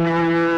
Mm-hmm.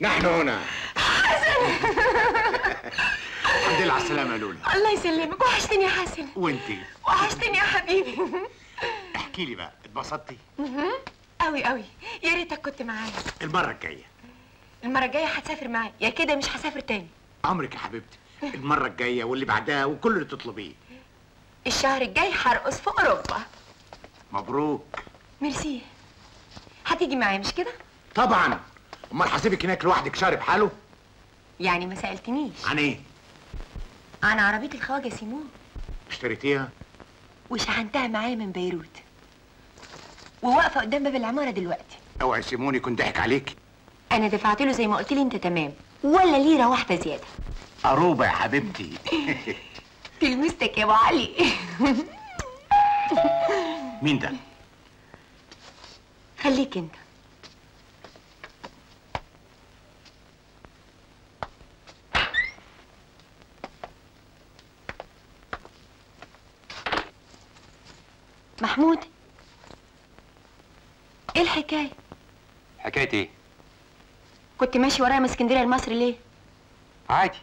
نحن هنا. الحمد لله على السلامة يا لولا الله يسلمك. وحشتني يا حسن. وأنتي؟ وحشتني يا حبيبي. احكي لي بقى اتبسطتي؟ قوي قوي يا ريتك كنت معايا. المرة الجاية. المرة الجاية هتسافر معايا. يا كده مش هسافر تاني. عمرك يا حبيبتي. المرة الجاية واللي بعدها وكل اللي تطلبيه. الشهر الجاي هرقص في أوروبا. مبروك. ميرسي. هتيجي معايا مش كده؟ طبعا. امال هسيبك هناك لوحدك شهر بحاله يعني ما سألتنيش. عن إيه؟ عن عربية الخواجة سيمون. اشتريتيها؟ وشحنتها معايا من بيروت. وواقفة قدام باب العمارة دلوقتي. أوعي سيمون يكون ضحك عليك. أنا دفعت له زي ما قلت لي أنت تمام. ولا ليره واحدة زيادة. قروبة يا حبيبتي. تلمستك يا أبو علي. مين ده؟ خليك أنت. محمود إيه الحكاية؟ حكاية إيه؟ كنت ماشي ورايا من اسكندرية لمصر ليه؟ عادي.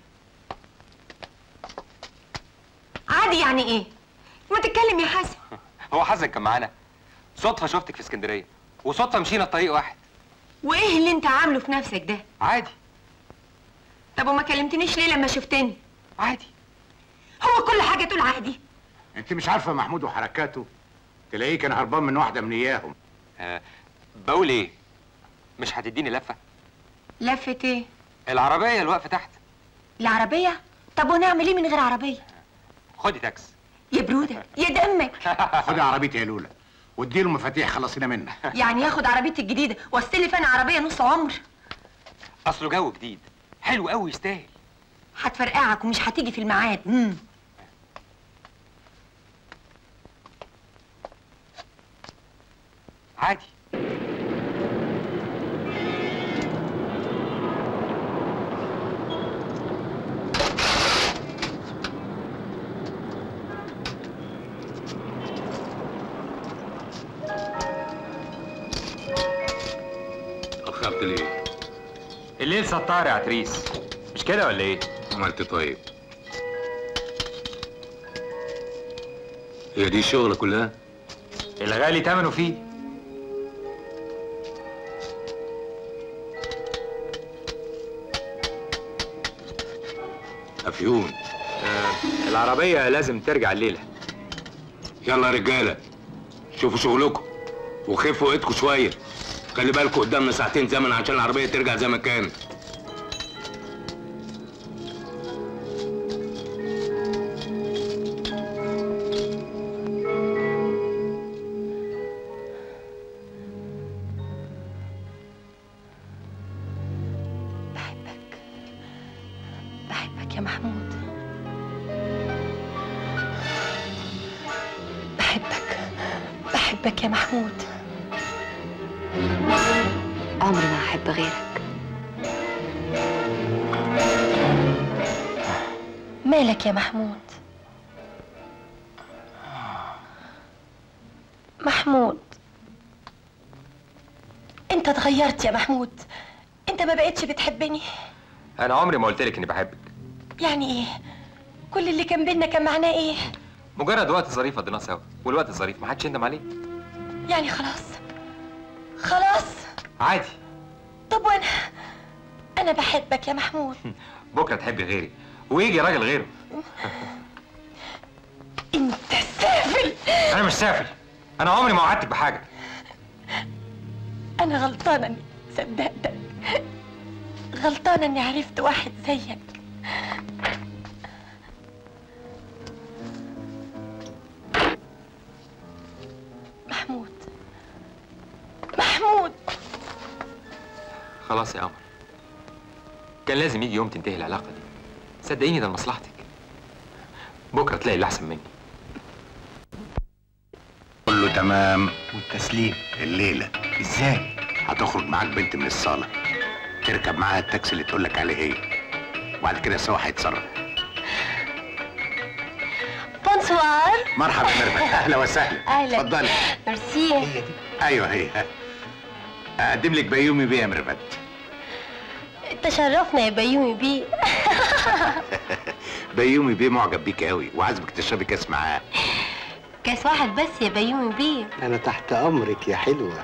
عادي يعني إيه؟ ما تتكلم يا حسن. هو حظك كان معانا. صدفة شفتك في اسكندرية وصدفة مشينا الطريق واحد. وإيه اللي أنت عامله في نفسك ده؟ عادي. طب وما كلمتنيش ليه لما شفتني؟ عادي. هو كل حاجة تقول عادي. أنت مش عارفة محمود وحركاته؟ تلاقيه كان هربان من واحدة من إياهم. آه بقول إيه؟ مش هتديني لفة؟ لفة إيه؟ العربية اللي واقفة تحت. العربية؟ طب ونعمل إيه من غير عربية؟ خدي تاكس يا برودة يا دمك. خدي عربيتي يا لولا. واديله مفاتيح خلصينا منها. يعني ياخد عربيتي الجديدة واستلف أنا عربية نص عمر. أصله جو جديد. حلو قوي يستاهل. هتفرقعك ومش هتيجي في الميعاد. امم عادي. أخرت ليه؟ الليل ستار يا عتريس. مش كده ولا إيه؟ عملت طيب؟ هي دي الشغلة كلها؟ الغالي تمنه فيه. أفيون آه العربية لازم ترجع الليلة. يلا يا رجالة شوفوا شغلكم وخفوا ايدكم شوية. خلي بالكم قدامنا ساعتين زمن عشان العربية ترجع زي ما كانت. اتغيرت يا محمود. انت ما بقتش بتحبني. أنا عمري ما قلت لك إني بحبك. يعني إيه؟ كل اللي كان بينا كان معناه إيه؟ مجرد وقت ظريف قضيناه سوا والوقت الظريف ما حدش يندم عليه. يعني خلاص. خلاص. عادي. طب وأنا؟ أنا بحبك يا محمود. بكرة تحبي غيري ويجي راجل غيره. أنت سافل. أنا مش سافل. أنا عمري ما وعدتك بحاجة. أنا غلطانة اني صدقتك غلطانة إني عرفت واحد زيك. محمود. محمود. خلاص يا قمر كان لازم يجي يوم تنتهي العلاقة دي. صدقيني ده لمصلحتك. بكرة تلاقي اللي أحسن مني. كله تمام والتسليم. الليلة. إزاي؟ هتخرج معاك بنت من الصالة. تركب معاها التاكسي اللي تقول لك عليه هي. وبعد كده سوا هيتصرف. bonsoir. مرحبا يا ميرفت. أهلا وسهلا. أهلا. اتفضلي. ميرسي. هي دي. أيوه هي. أقدم لك بيومي بيه يا ميرفت. تشرفنا يا بيومي بيه بيومي بيه معجب بيك قوي وعازمك تشربي كاس معاه. كاس واحد بس يا بيومي بيه أنا تحت أمرك يا حلوة.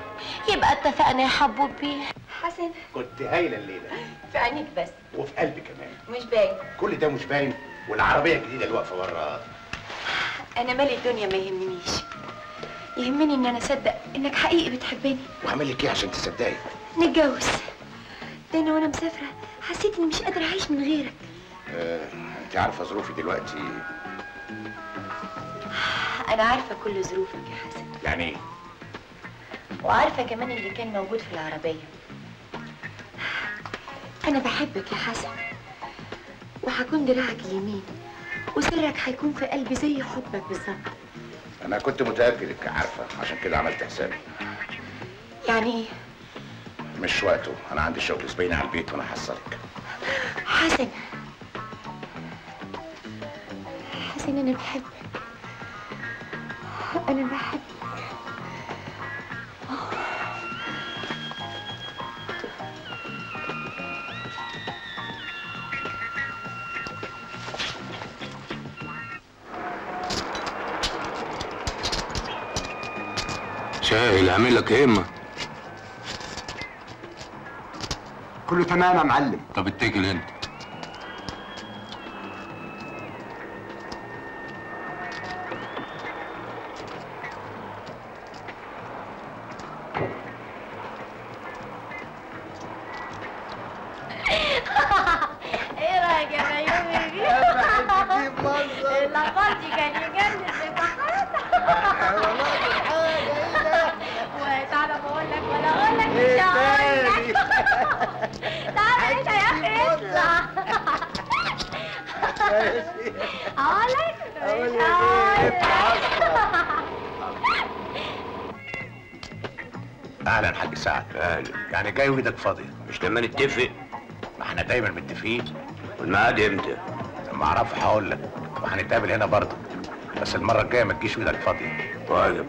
يبقى اتفقنا يا حبوب بيه حسن. كنت هايلة الليلة. في عينيك بس. وفي قلبي كمان. مش باين. كل ده مش باين. والعربية الجديدة اللي واقفة بره أنا مالي الدنيا ما يهمنيش. يهمني إن أنا أصدق إنك حقيقي بتحبني. وعمل لك إيه عشان تصدقي؟ نتجوز. ده أنا وأنا مسافرة. حسيت إني مش قادرة أعيش من غيرك. آه، أنت عارفة ظروفي دلوقتي أنا عارفة كل ظروفك يا حسن. يعني إيه؟ وعارفة كمان اللي كان موجود في العربية. أنا بحبك يا حسن. وهكون دراعك اليمين وسرك هيكون في قلبي زي حبك بالظبط. أنا كنت متأكد إنك عارفة. عشان كده عملت حسابي. يعني إيه؟ مش وقته. أنا عندي شغل أسبوعين على البيت وأنا هحصلك. حسن. حسن أنا بحبك. أنا بحبك حبيت شايل عامل لك إيه كله تمام يا معلم. طب اتكل أنت. جاي وايدك فاضيه مش لما نتفق. ما إحنا دايما متفقين. والميعاد إمتى؟ لما اعرف هقول لك. وهنتقابل هنا برضه. بس المرة الجاية ما تجيش وايدك فاضيه طيب.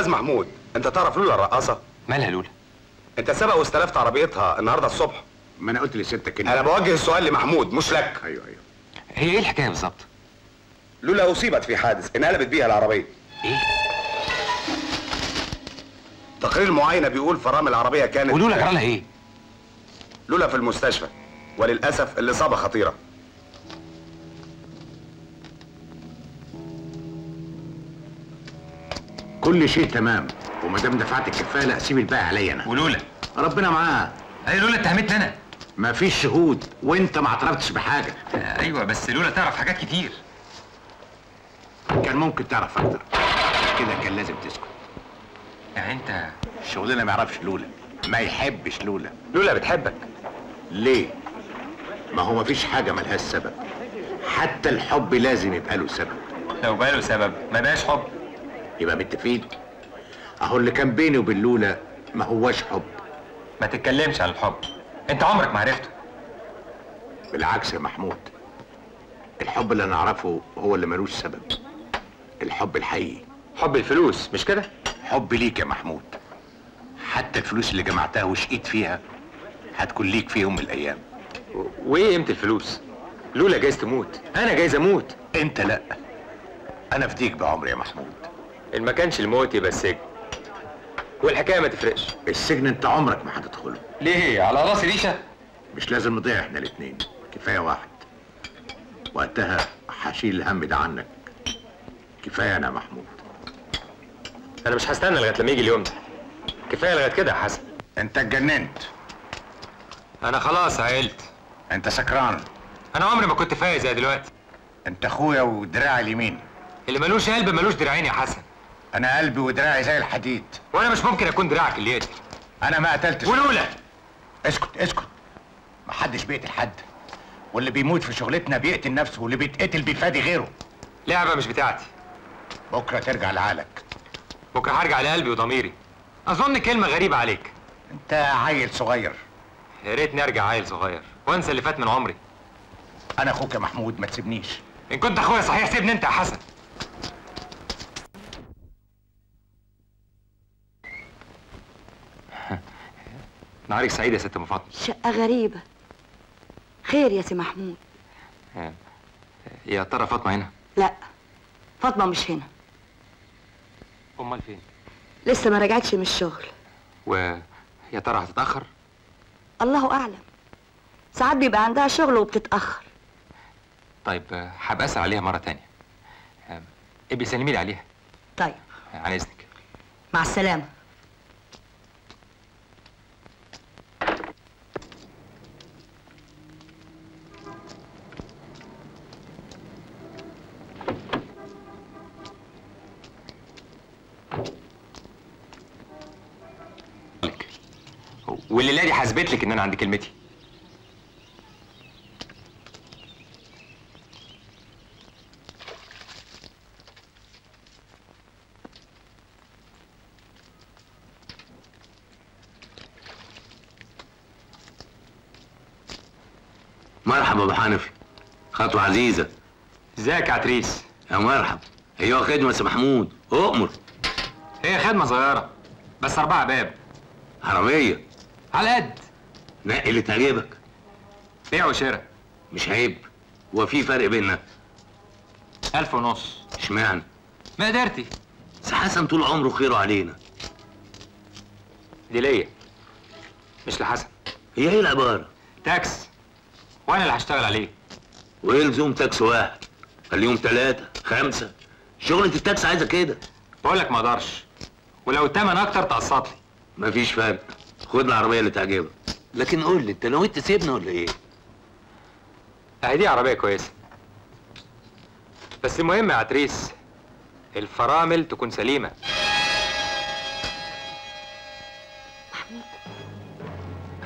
أستاذ محمود أنت تعرف لولا الرقاصة؟ مالها لولا. أنت سبق واستلفت عربيتها النهارده الصبح. ما أنا قلت لستك أنا بوجه السؤال لمحمود مش لك. أيوه أيوه. هي إيه الحكاية بالظبط؟ لولا أصيبت في حادث انقلبت بيها العربية. إيه؟ تقرير المعاينه بيقول فرامل العربية كانت ولولا جرالها إيه؟ لولا في المستشفى وللأسف الاصابه خطيرة. كل شيء تمام. وما دام دفعت الكفاله سيب الباقي عليا أنا. ولولا. ربنا معاه أي لولا اتهمتني أنا. ما فيش شهود وأنت ما اعترفتش بحاجة. أيوه بس لولا تعرف حاجات كتير. كان ممكن تعرف أكتر. كده كان لازم تسكت. يعني أنت الشغلانه ما يعرفش لولا. ما يحبش لولا. لولا بتحبك. ليه؟ ما هو مفيش حاجة ملهاش سبب. حتى الحب لازم يبقى له سبب. لو بقاله سبب ما بقاش حب. يبقى متفقين اهو اللي كان بيني وبين لولا ما هواش حب. ما تتكلمش عن الحب. انت عمرك ما عرفته. بالعكس يا محمود الحب اللي أنا اعرفه هو اللي ملوش سبب. الحب الحقيقي. حب الفلوس مش كده؟ حب ليك يا محمود. حتى الفلوس اللي جمعتها وشقيت فيها هتكون ليك في يوم من الأيام. وإيه قيمة الفلوس؟ لولا جايز تموت أنا جايز أموت. أنت لأ. أنا فديك بعمري يا محمود. إن ما كانش الموت يبقى السجن. والحكاية ما تفرقش. السجن انت عمرك ما هتدخله. ليه؟ على راسي ريشة؟ مش لازم نضيع إحنا الاتنين. كفاية واحد. وقتها هشيل الهم ده عنك. كفاية أنا يا محمود. أنا مش هستنى لغاية لما يجي اليوم ده. كفاية لغاية كده يا حسن. أنت اتجننت. أنا خلاص عقلت أنت سكران. أنا عمري ما كنت فايق زي دلوقتي. أنت أخويا ودراعي اليمين. اللي ملوش قلب ملوش دراعين يا حسن. أنا قلبي ودراعي زي الحديد. وأنا مش ممكن أكون دراعك اللي يقتل أنا ما قتلتش. ولولا. اسكت اسكت. محدش بيقتل حد. واللي بيموت في شغلتنا بيقتل نفسه واللي بيتقتل بيفادي غيره. لعبة مش بتاعتي. بكرة ترجع لعقلك بكرة هرجع لقلبي وضميري. أظن كلمة غريبة عليك. أنت عيل صغير. يا ريتني أرجع عيل صغير. وأنسى اللي فات من عمري. أنا أخوك يا محمود ما تسيبنيش. إن كنت أخويا صحيح سيبني أنت يا حسن. نهارك سعيد يا ست أم فاطمة. شقة غريبة. خير يا سي محمود. يا ترى فاطمة هنا؟ لا فاطمة مش هنا. أمال فين؟ لسه ما رجعتش من الشغل. ويا ترى هتتأخر؟ الله أعلم. ساعات بيبقى عندها شغل وبتتأخر. طيب آه، هبقى أسأل عليها مرة تانية. آه، ابقي سلمي لي عليها. طيب. آه، عن إذنك. مع السلامة. هثبت لك إن أنا عندي كلمتي. مرحبا أبو حنفي. خطوة عزيزة. إزيك يا عتريس؟ يا مرحبا أيوه خدمه يا محمود. أؤمر. هي خدمة صغيرة بس أربعة باب. عربية. على قد. نقي اللي تعجبك بيع وشراء. مش عيب. هو في فرق بيننا. ألف ونص. اشمعنى؟ ما قدرتي. بس حسن طول عمره خيره علينا. دي ليا. مش لحسن. هي إيه العبارة؟ تاكس. وأنا اللي هشتغل عليه. وإيه لزوم تاكس واحد؟ خليهم ثلاثة خمسة. شغلة التاكس عايزة كده. بقول لك ما أقدرش. ولو التمن أكتر تقسط لي. مفيش فرق. خد العربية اللي تعجبك. لكن قول لي انت نويت تسيبنا ولا إيه؟ أهي دي عربية كويسة. بس المهم يا عتريس الفرامل تكون سليمة.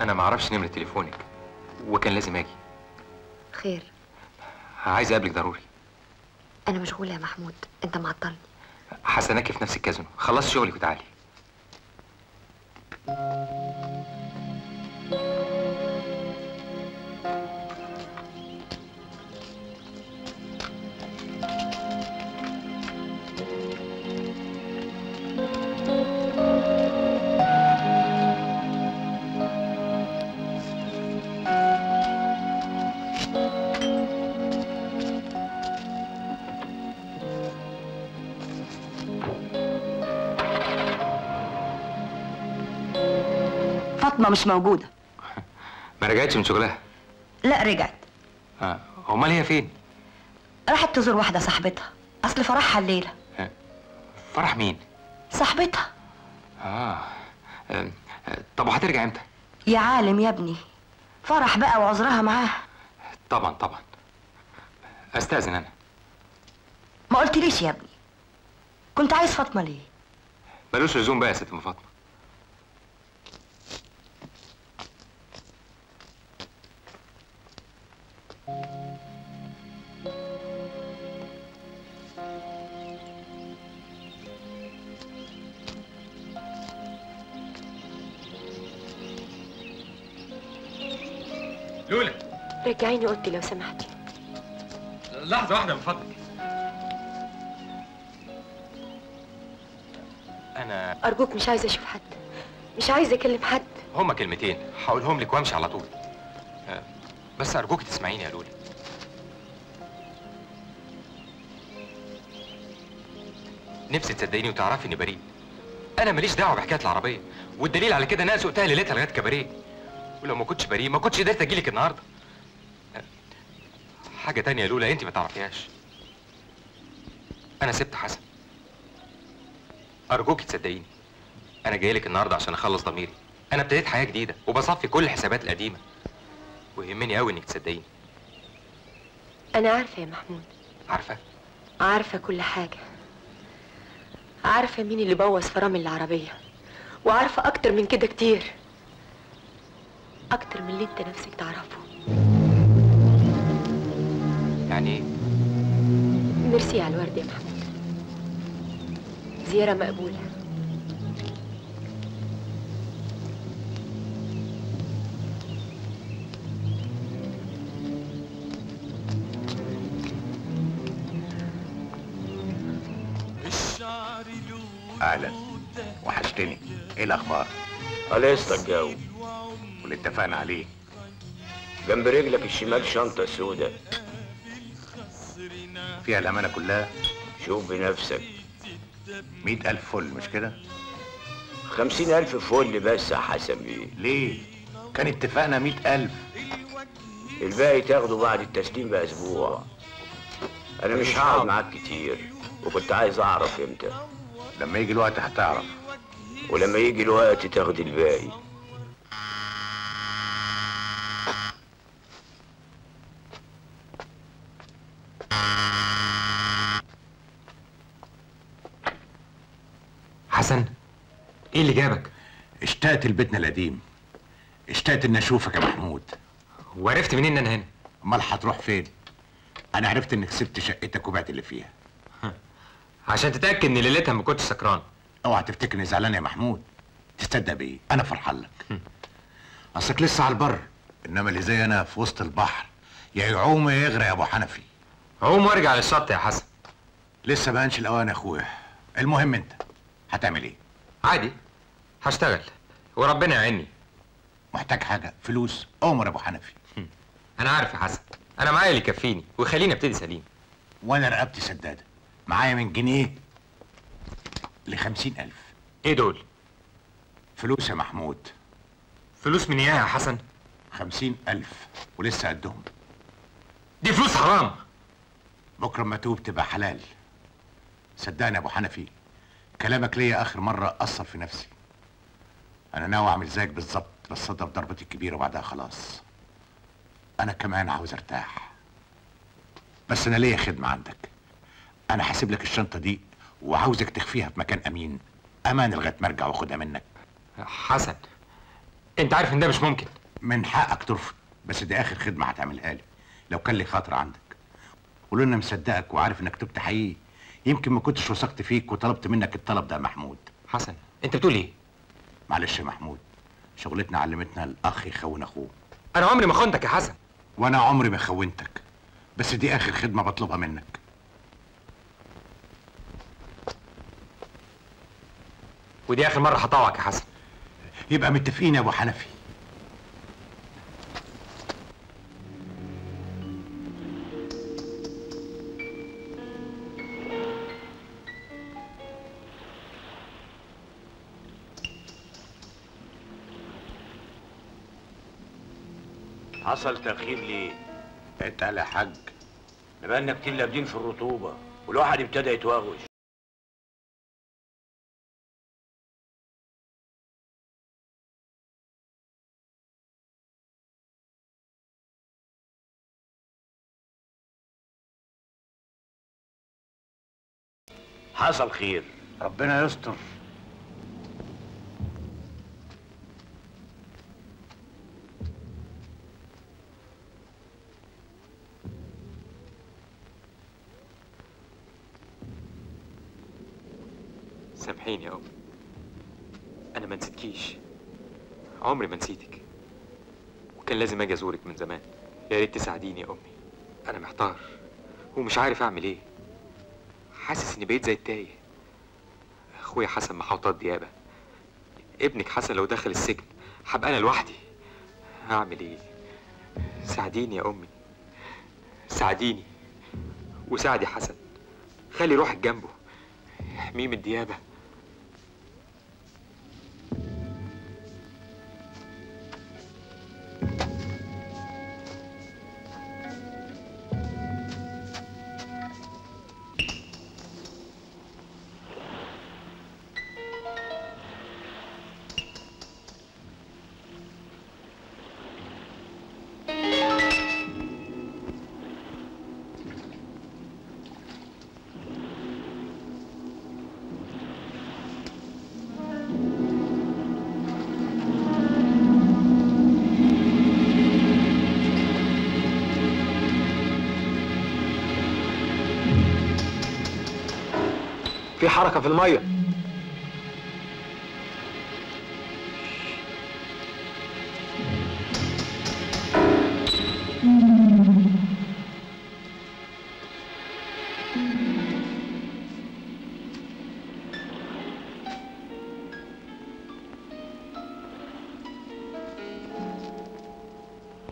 أنا ما أعرفش نمرة تليفونك وكان لازم آجي. خير. عايز أقابلك ضروري. أنا مشغولة يا محمود أنت معطلني. حسناكي في نفس الكازينو. خلصت شغلك وتعالي. Thank you. فاطمة مش موجودة. ما رجعتش من شغلها. لا رجعت. آه أمال هي فين؟ راحت تزور واحدة صاحبتها. أصل فرحها الليلة. فرح مين؟ صاحبتها. آه آه، آه، طب وهترجع إمتى؟ يا عالم يا ابني. فرح بقى وعذرها معاها. طبعا طبعا. أستأذن أنا. ما قلتليش يا ابني. كنت عايز فاطمة ليه؟ ملوش لزوم بقى يا ست أم فاطمة. رجعيني اوضتي لو سمحتي. لحظة واحدة من فضلك أنا أرجوك مش عايزة أشوف حد. مش عايزة أكلم حد. هما كلمتين. هقولهم لك وأمشي على طول. آه، بس أرجوك تسمعيني يا لولا نفسي تصدقيني وتعرفي إني بريء. أنا ماليش دعوة بحكاية العربية. والدليل على كده إن أنا سوقتها ليلتها لغاية كباريه. ولو ما كنتش بريء ما كنتش قدرت أجيلك النهاردة. آه، حاجة تانية يا لولا أنت ما تعرفيهاش. أنا سبت حسن. أرجوكي تصدقيني. أنا جاي لك النهاردة عشان أخلص ضميري. أنا ابتديت حياة جديدة وبصفي كل الحسابات القديمة. ويهمني قوي إنك تصدقيني. أنا عارفة يا محمود. عارفة؟ عارفة كل حاجة. عارفة مين اللي بوظ فرامل العربية. وعارفة أكتر من كده كتير. أكتر من اللي أنت نفسك تعرفه. يعني؟ ميرسي على الورد يا محمود زيارة مقبولة. أهلا. وحشتني. إيه الأخبار؟ لسه الجو واللي اتفقنا عليه؟ جنب رجلك الشمال شنطة سودة. فيها الأمانة كلها؟ شوف بنفسك. مئة ألف فل مش كده؟ خمسين ألف فل بس يا حسن بيه. ليه؟ كان اتفقنا مئة ألف. الباقي تاخده بعد التسليم بأسبوع. أنا مش هقعد معاك كتير وكنت عايز أعرف إمتى. لما يجي الوقت هتعرف. ولما يجي الوقت تاخد الباقي حسن إيه اللي جابك؟ اشتقت لبيتنا القديم. اشتقت إني أشوفك يا محمود. وعرفت منين إن أنا هنا؟ أمال هتروح فين؟ أنا عرفت إنك سبت شقتك وبعت اللي فيها. عشان تتأكد إن ليلتها ما كنتش سكران. أوعى تفتكر إني زعلان يا محمود. تصدق بايه؟ أنا فرحان لك. أصلك لسه على البر. إنما اللي زي أنا في وسط البحر. يا يعوم يا يغرق يا أبو حنفي. عوم وارجع للشط يا حسن. لسه بقى الأوان يا أخويا. المهم أنت. هتعمل إيه؟ عادي. هشتغل. وربنا يعيني محتاج حاجة فلوس. أمر أبو حنفي. أنا عارف يا حسن. أنا معايا اللي يكفيني ويخليني أبتدي سليم. وأنا رقبتي سدادة. معايا من جنيه لخمسين ألف. إيه دول؟ فلوس يا محمود. فلوس من إيه يا حسن؟ خمسين ألف ولسه قدهم. دي فلوس حرام. بكرة ما توب تبقى حلال. صدقني يا أبو حنفي كلامك ليا آخر مرة أثر في نفسي. أنا ناوي أعمل زيك بالظبط بس أضرب ضربتي الكبيرة وبعدها خلاص. أنا كمان عاوز أرتاح. بس أنا ليا خدمة عندك. أنا هسيب لك الشنطة دي وعاوزك تخفيها في مكان أمين. أمان لغاية ما أرجع وأخدها منك. حسن أنت عارف إن ده مش ممكن. من حقك ترفض بس دي آخر خدمة هتعملها لي. لو كان لي خاطر عندك. ولو إني مصدقك وعارف إنك تبت حقيقي. يمكن ما كنتش وثقت فيك وطلبت منك الطلب ده محمود. حسن أنت بتقول إيه؟ معلش يا محمود شغلتنا علمتنا الأخ يخون أخوه. أنا عمري ما خنتك يا حسن. وأنا عمري ما خونتك بس دي آخر خدمة بطلبها منك. ودي آخر مرة هطوعك يا حسن. يبقى متفقين يا أبو حنفي. حصل تأخير ليه؟ انت يا حاج. بقالنا كتير لابدين في الرطوبة والواحد ابتدى يتوغوش حصل خير. ربنا يستر. سامحيني يا امي أنا ما نسيتكيش. عمري ما نسيتك. وكان لازم أجي أزورك من زمان. يا ريت تساعديني يا أمي. أنا محتار. ومش عارف أعمل إيه. حاسس إني بقيت زي التايه. أخويا حسن محاوطات ديابة. ابنك حسن لو دخل السجن هبقى أنا لوحدي. هعمل إيه؟ ساعديني يا أمي. ساعديني. وساعدي حسن. خلي روحك جنبه. احميه من الديابة. في حركة في المية.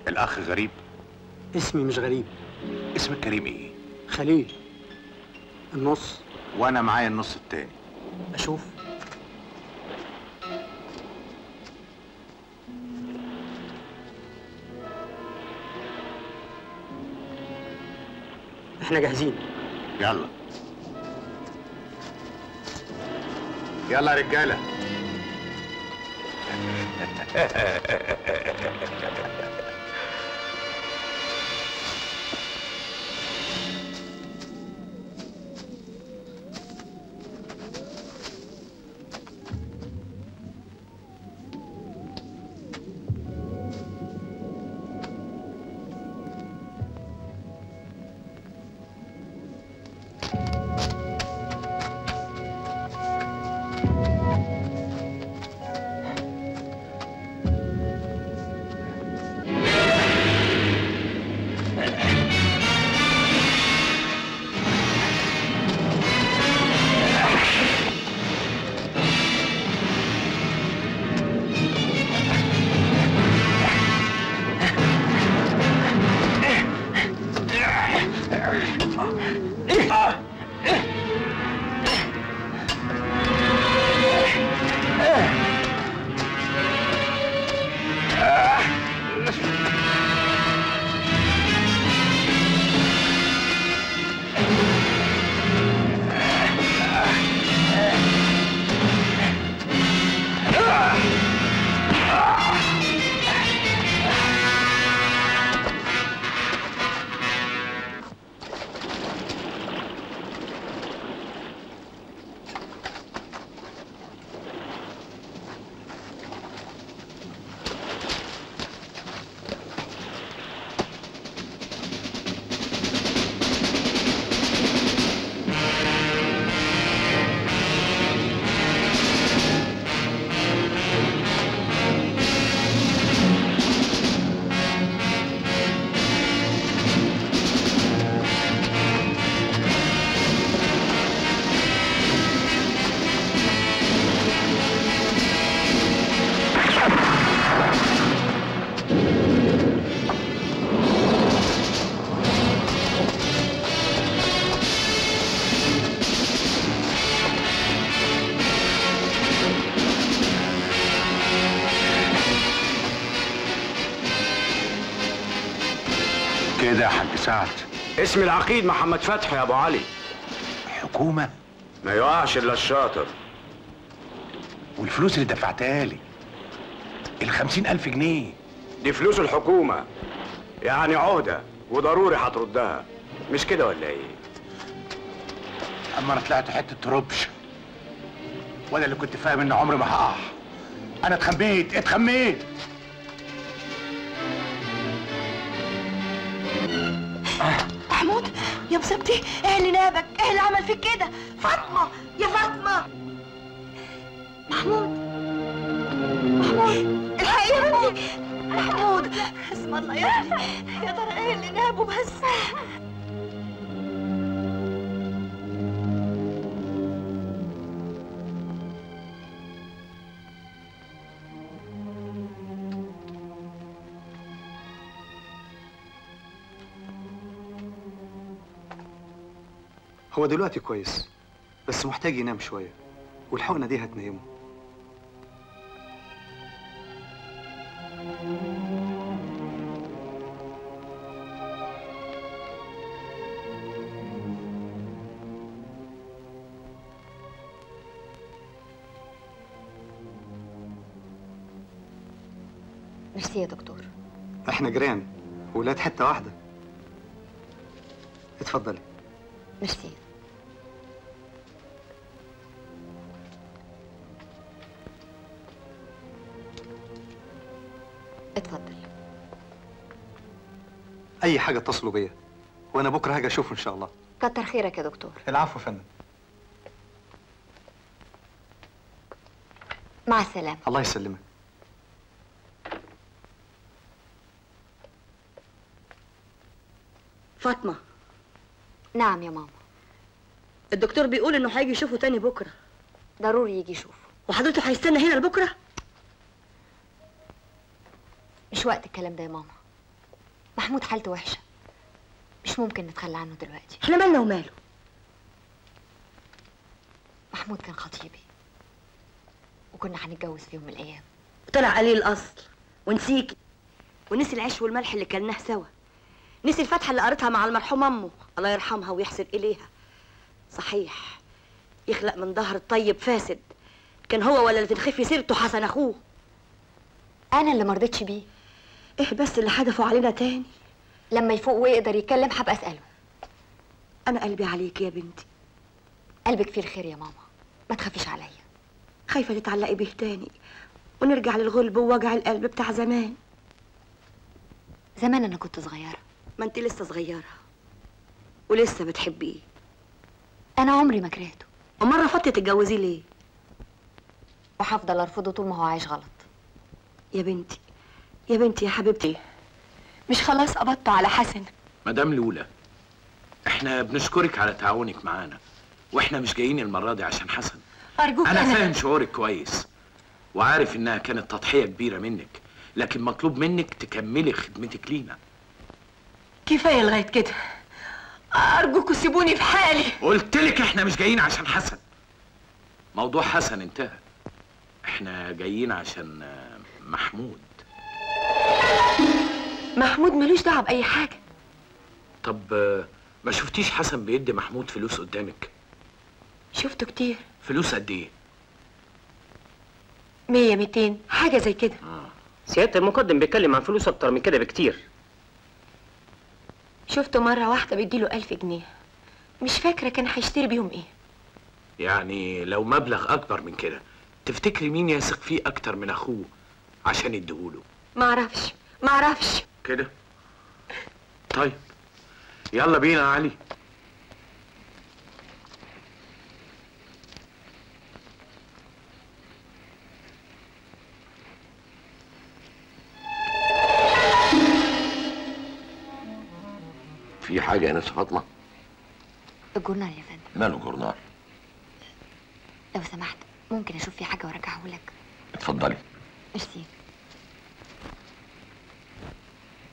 الأخ غريب. اسمي مش غريب. اسمك كريم إيه؟ خليل. النص. وأنا معايا النص التاني. أشوف. إحنا جاهزين. يلا. يلا يا رجالة. سعد اسمي العقيد محمد فتحي يا أبو علي. حكومة؟ ما يقعش إلا الشاطر. والفلوس اللي دفعتها لي. الخمسين ألف جنيه. دي فلوس الحكومة. يعني عهدة وضروري هتردها. مش كده ولا إيه؟ أما أنا طلعت حتة تربش. وأنا اللي كنت فاهم إن عمري ما هقع. أنا اتخميت اتخميت يا مصيبتي إيه اللي نابك إيه اللي عمل فيك كده. فاطمة يا فاطمة. محمود. محمود الحقيقة يا محمود اسم الله يا ابني يا ترى إيه اللي نابه بس. هو دلوقتي كويس بس محتاج ينام شوية والحقنة دي هتنيمه. ميرسي يا دكتور. إحنا جيران ولاد حتة واحدة. اتفضلي. ميرسي. اتفضل. أي حاجة اتصلوا بيا وأنا بكرة هاجي أشوفه إن شاء الله. كتر خيرك يا دكتور. العفو يا فندم. مع السلامة. الله يسلمك. فاطمة. نعم يا ماما. الدكتور بيقول إنه هيجي يشوفه تاني بكرة. ضروري يجي يشوفه. وحضرته هيستنى هنا لبكرة؟ مش وقت الكلام ده يا ماما. محمود حالته وحشة. مش ممكن نتخلى عنه دلوقتي. إحنا مالنا وماله؟ محمود كان خطيبي. وكنا هنتجوز في يوم من الأيام. طلع قليل الأصل. ونسيكي ونسي العيش والملح اللي كلناه سوا. نسي الفاتحه اللي قريتها مع المرحوم أمه. الله يرحمها ويحسن إليها. صحيح. يخلق من ظهر الطيب فاسد. كان هو ولا اللي تنخفي سيرته حسن أخوه. أنا اللي مرضتش بيه. إيه بس اللي حدفوا علينا تاني؟ لما يفوق ويقدر يتكلم هبقى أسأله. أنا قلبي عليك يا بنتي. قلبك فيه الخير يا ماما. ما تخافيش عليا. خايفة تتعلقي بيه تاني. ونرجع للغلب ووجع القلب بتاع زمان. زمان أنا كنت صغيرة. ما انت لسه صغيرة. ولسه بتحبيه. أنا عمري ما كرهته. ومرة فاتت تتجوزيه ليه؟ وهفضل أرفضه طول ما هو عايش غلط. يا بنتي يا بنتي يا حبيبتي. مش خلاص قبضته على حسن؟ مدام لولا إحنا بنشكرك على تعاونك معانا وإحنا مش جايين المرة دي عشان حسن. أرجوك أنا فاهم شعورك كويس وعارف إنها كانت تضحية كبيرة منك لكن مطلوب منك تكملي خدمتك لينا. كفاية لغاية كده. ارجوكوا سيبوني في حالي. قلت لك إحنا مش جايين عشان حسن. موضوع حسن انتهى. إحنا جايين عشان محمود. محمود ملوش دعوة بأي حاجة. طب آه، ما شفتيش حسن بيدي محمود فلوس قدامك؟ شفته كتير. فلوس قد إيه؟ مية ميتين حاجة زي كده. سيادة المقدم بيتكلم عن فلوس أكتر من كده بكتير. شفته مرة واحدة بيديله ألف جنيه. مش فاكرة كان هيشتري بيهم إيه. يعني لو مبلغ أكبر من كده تفتكري مين يثق فيه أكتر من أخوه عشان يديهوله؟ معرفش. معرفش. كده. طيب. يلا بينا يا علي. في حاجة يا ناس فاطمة؟ الجورنال يا فندم. ماله جورنال؟ لو سمحت ممكن أشوف في حاجة وارجعه لك اتفضلي. ميرسي.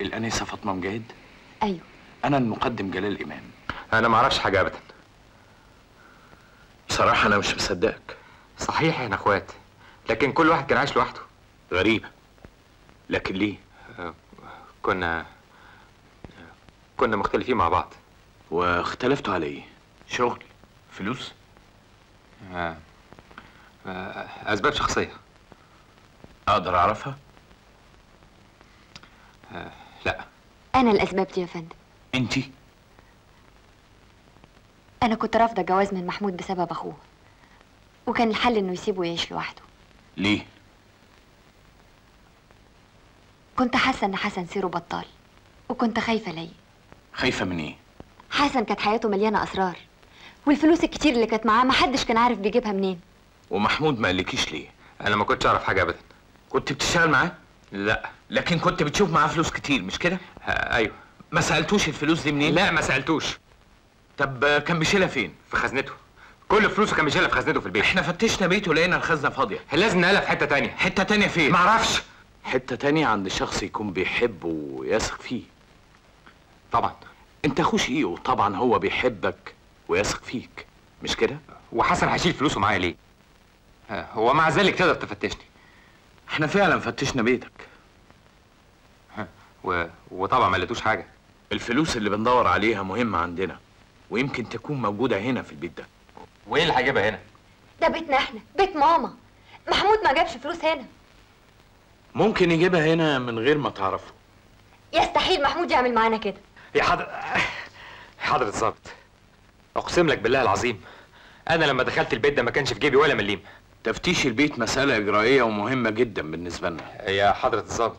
الأنسة فاطمة مجاهد؟ أيوه. أنا المقدم جلال امام أنا ما أعرفش حاجة ابدا. بصراحة أنا مش مصدقك. صحيح إحنا إخوات لكن كل واحد كان عايش لوحده. غريبه لكن ليه؟ كنا كنا مختلفين مع بعض. واختلفتوا على إيه؟ شغل؟ فلوس؟ آه. آه. أسباب شخصية. أقدر أعرفها؟ آه. لا. أنا الأسباب دي يا فندم. انتي أنا كنت رافضة الجواز من محمود بسبب أخوه. وكان الحل إنه يسيبه يعيش لوحده. ليه؟ كنت حاسة إن حسن سيره بطال. وكنت خايفة ليا خايفة من إيه؟ حسن كانت حياته مليانة أسرار. والفلوس الكتير اللي كانت معاه محدش كان عارف بيجيبها منين. ومحمود ما قالكيش ليه؟ أنا ما كنتش أعرف حاجة ابدا. كنت بتشتغل معاه؟ لا. لكن كنت بتشوف معاه فلوس كتير مش كده؟ آه. أيوه. ما سألتوش الفلوس دي منين؟ لا ما سألتوش. طب كان بيشيلها فين؟ في خزنته. كل فلوسه كان بيشيلها في خزنته في البيت. إحنا فتشنا بيته لقينا الخزنة فاضية. لازم نقلها في حتة تانية. حتة تانية فين؟ ما أعرفش. حتة تانية عند شخص يكون بيحبه ويثق فيه. طبعا. انت اخو شقيقه وطبعا هو بيحبك ويثق فيك مش كده؟ وحسن هيشيل فلوسه معايا ليه؟ آه. ومع ذلك تقدر تفتشني. إحنا فعلا فتشنا بيتك. و... وطبعا ما لقيتوش حاجة. الفلوس اللي بندور عليها مهمة عندنا ويمكن تكون موجودة هنا في البيت ده. وإيه اللي هجيبها هنا؟ ده بيتنا إحنا بيت ماما. محمود ما جابش فلوس هنا. ممكن يجيبها هنا من غير ما تعرفه. يستحيل محمود يعمل معانا كده. يا حضر حضرة الظابط أقسم لك بالله العظيم أنا لما دخلت البيت ده ما كانش في جيبي ولا مليم. تفتيش البيت مسألة إجرائية ومهمة جدا بالنسبة لنا. يا حضرة الظابط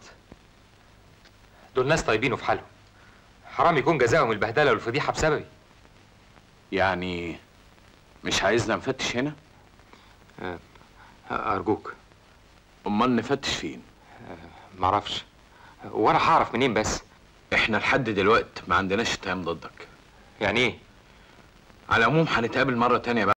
دول ناس طيبين وفي حالهم. حرام يكون جزاهم البهدلة والفضيحة بسببي. يعني مش عايزنا نفتش هنا؟ آه، أرجوك. أمال نفتش فين؟ معرفش. وأنا هعرف منين بس؟ إحنا لحد دلوقتي ما عندناش اتهام ضدك. يعني إيه؟ على العموم هنتقابل مرة تانية بقى.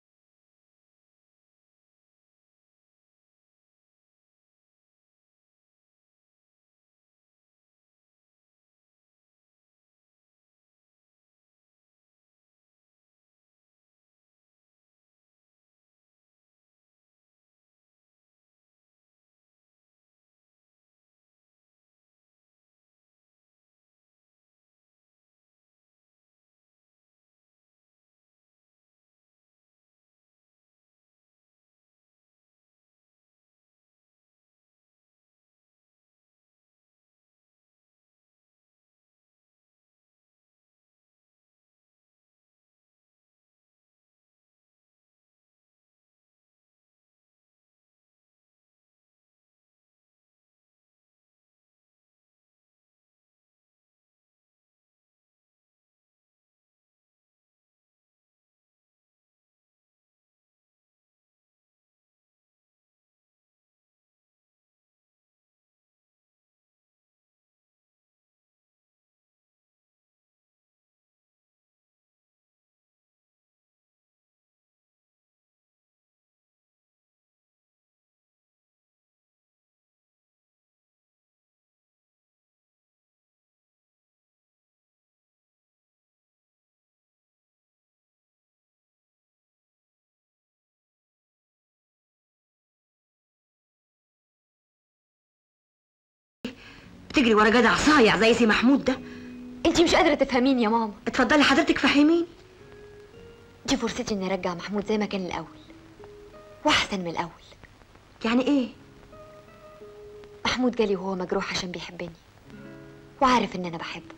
بتجري ورا جدع صايع زي سي محمود ده؟ انت مش قادرة تفهميني يا ماما. اتفضلي حضرتك فهميني. دي فرصتي إني أرجع محمود زي ما كان الأول وأحسن من الأول. يعني إيه؟ محمود جالي وهو مجروح عشان بيحبني وعارف إن أنا بحبه.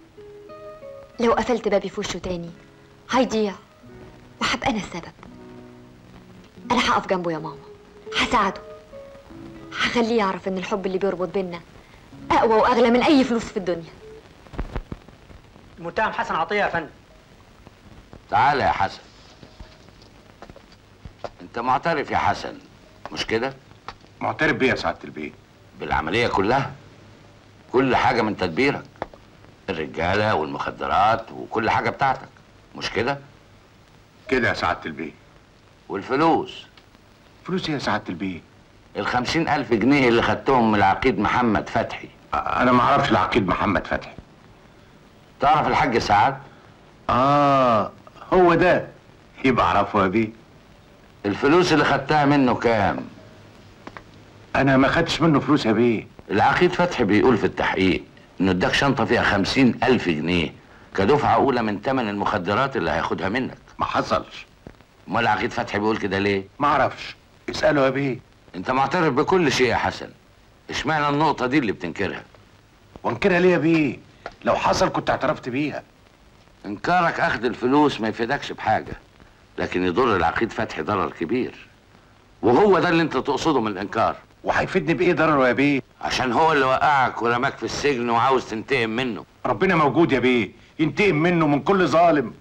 لو قفلت بابي في وشه تاني هيضيع وهبقى أنا السبب. أنا هقف جنبه يا ماما هساعده هخليه يعرف إن الحب اللي بيربط بينا أقوى وأغلى من أي فلوس في الدنيا. المتهم حسن عطيه يا فندم. تعال يا حسن. أنت معترف يا حسن مش كده؟ معترف بيه يا سعادة البيه بالعملية كلها؟ كل حاجة من تدبيرك. الرجالة والمخدرات وكل حاجة بتاعتك مش كده؟ كده يا سعادة البيه والفلوس؟ فلوس إيه يا سعادة البيه الخمسين ألف جنيه اللي خدتهم من العقيد محمد فتحي. أنا ما أعرفش العقيد محمد فتحي. تعرف الحاج سعد؟ آه هو ده. يبقى أعرفه يا بيه. الفلوس اللي خدتها منه كام؟ أنا ما خدتش منه فلوس يا بيه. العقيد فتحي بيقول في التحقيق انه اداك شنطة فيها خمسين ألف جنيه كدفعة أولى من ثمن المخدرات اللي هياخدها منك. ما حصلش. أمال العقيد فتحي بيقول كده ليه؟ ما أعرفش. اسأله يا بيه. انت معترف بكل شيء يا حسن. اشمعنى النقطة دي اللي بتنكرها؟ وانكرها ليه يا بيه؟ لو حصل كنت اعترفت بيها. انكارك أخذ الفلوس ما يفيدكش بحاجة لكن يضر العقيد فتحي ضرر كبير. وهو ده اللي انت تقصده من الإنكار. وهيفيدني بإيه ضرره يا بيه؟ عشان هو اللي وقعك ورماك في السجن وعاوز تنتقم منه. ربنا موجود يا بيه ينتقم منه من كل ظالم.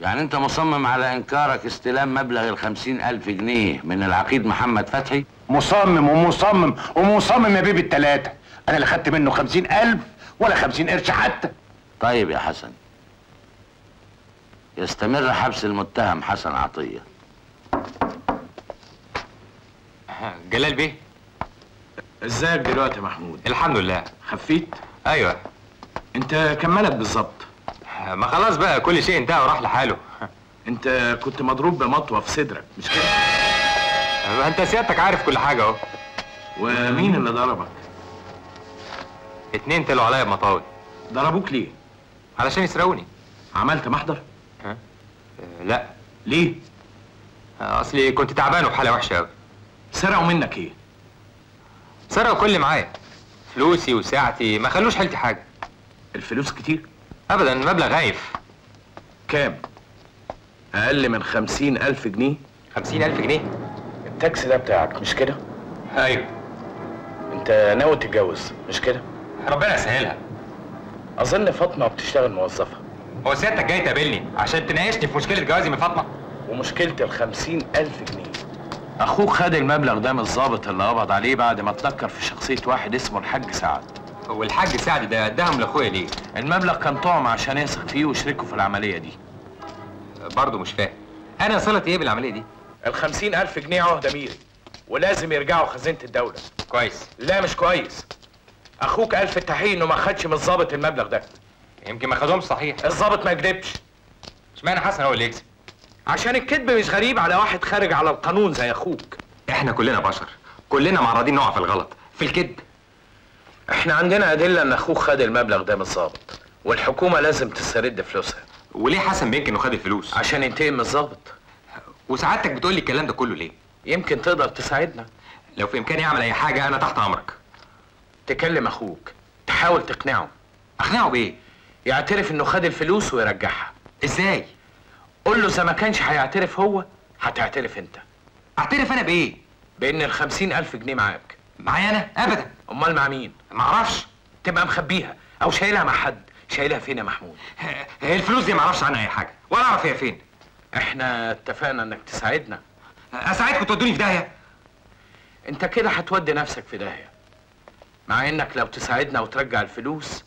يعني انت مصمم على انكارك استلام مبلغ الخمسين ألف جنيه من العقيد محمد فتحي؟ مصمم ومصمم ومصمم يا بيه بالتلاتة أنا اللي خدت منه خمسين ألف ولا خمسين قرش حتى. طيب يا حسن. يستمر حبس المتهم حسن عطية. جلال بيه. ازيك دلوقتي يا محمود. الحمد لله. خفيت؟ أيوه. أنت مالك بالظبط؟ ما خلاص بقى كل شيء انتهى وراح لحاله. انت كنت مضروب بمطوة في صدرك مش كده؟ ما انت سيادتك عارف كل حاجة اهو. ومين اللي ضربك؟ اتنين طلعوا عليا بمطاوي ضربوك ليه؟ علشان يسرقوني. عملت محضر؟ ها؟ آه، لا. ليه؟ آه، أصلي كنت تعبان وبحاله وحشة قوي سرقوا منك إيه؟ سرقوا كل معايا. فلوسي وساعتي ما خلوش حيلتي حاجة. الفلوس كتير؟ ابدا مبلغ هايف. كام؟ أقل من خمسين ألف جنيه. خمسين ألف جنيه؟ التاكسي ده بتاعك مش كده؟ أيوه. أنت ناوي تتجوز مش كده؟ ربنا يسهلها. أظن فاطمة بتشتغل موظفة. هو سيادتك جاي تقابلني عشان تناقشني في مشكلة جوازي من فاطمة؟ ومشكلة الخمسين ألف جنيه. أخوك خد المبلغ ده من الظابط اللي قبض عليه بعد ما اتنكر في شخصية واحد اسمه الحاج سعد. والحاج سعد ده اداهم لاخويا ليه؟ المبلغ كان طعم عشان يثق فيه ويشركه في العملية دي. برضه مش فاهم. أنا صلتي إيه بالعملية دي؟ الخمسين ألف جنيه عهدة ميري ولازم يرجعوا خزينة الدولة. كويس. لا مش كويس. أخوك قال في التحقيق إنه ما خدش من الظابط المبلغ ده. يمكن ما خدهمش صحيح. الظابط ما كدبش. اشمعنى حسن هو اللي يكسب؟ عشان الكذب مش غريب على واحد خارج على القانون زي أخوك. إحنا كلنا بشر كلنا معرضين نقع في الغلط في الكذب. إحنا عندنا أدلة إن أخوك خد المبلغ ده من الظابط والحكومة لازم تسترد فلوسها. وليه حسن بينك إنه خد الفلوس؟ عشان ينتقم من الظابط وسعادتك بتقول لي الكلام ده كله ليه؟ يمكن تقدر تساعدنا. لو في إمكاني أعمل أي حاجة أنا تحت أمرك. تكلم أخوك. تحاول تقنعه. أقنعه بإيه؟ يعترف إنه خد الفلوس ويرجعها. إزاي؟ قول له إذا ما كانش هيعترف هو هتعترف أنت. أعترف أنا بإيه؟ بإن الخمسين ألف جنيه معاك. معايا أنا؟ ابدا. أمال مع مين؟ معرفش تبقى مخبيها. أو شايلها مع حد. شايلها فين يا محمود؟ الفلوس دي معرفش عنها أي حاجة. ولا أعرف هي فين. إحنا اتفقنا إنك تساعدنا. أساعدكم تودوني في داهية؟ أنت كده هتودي نفسك في داهية. مع إنك لو تساعدنا وترجع الفلوس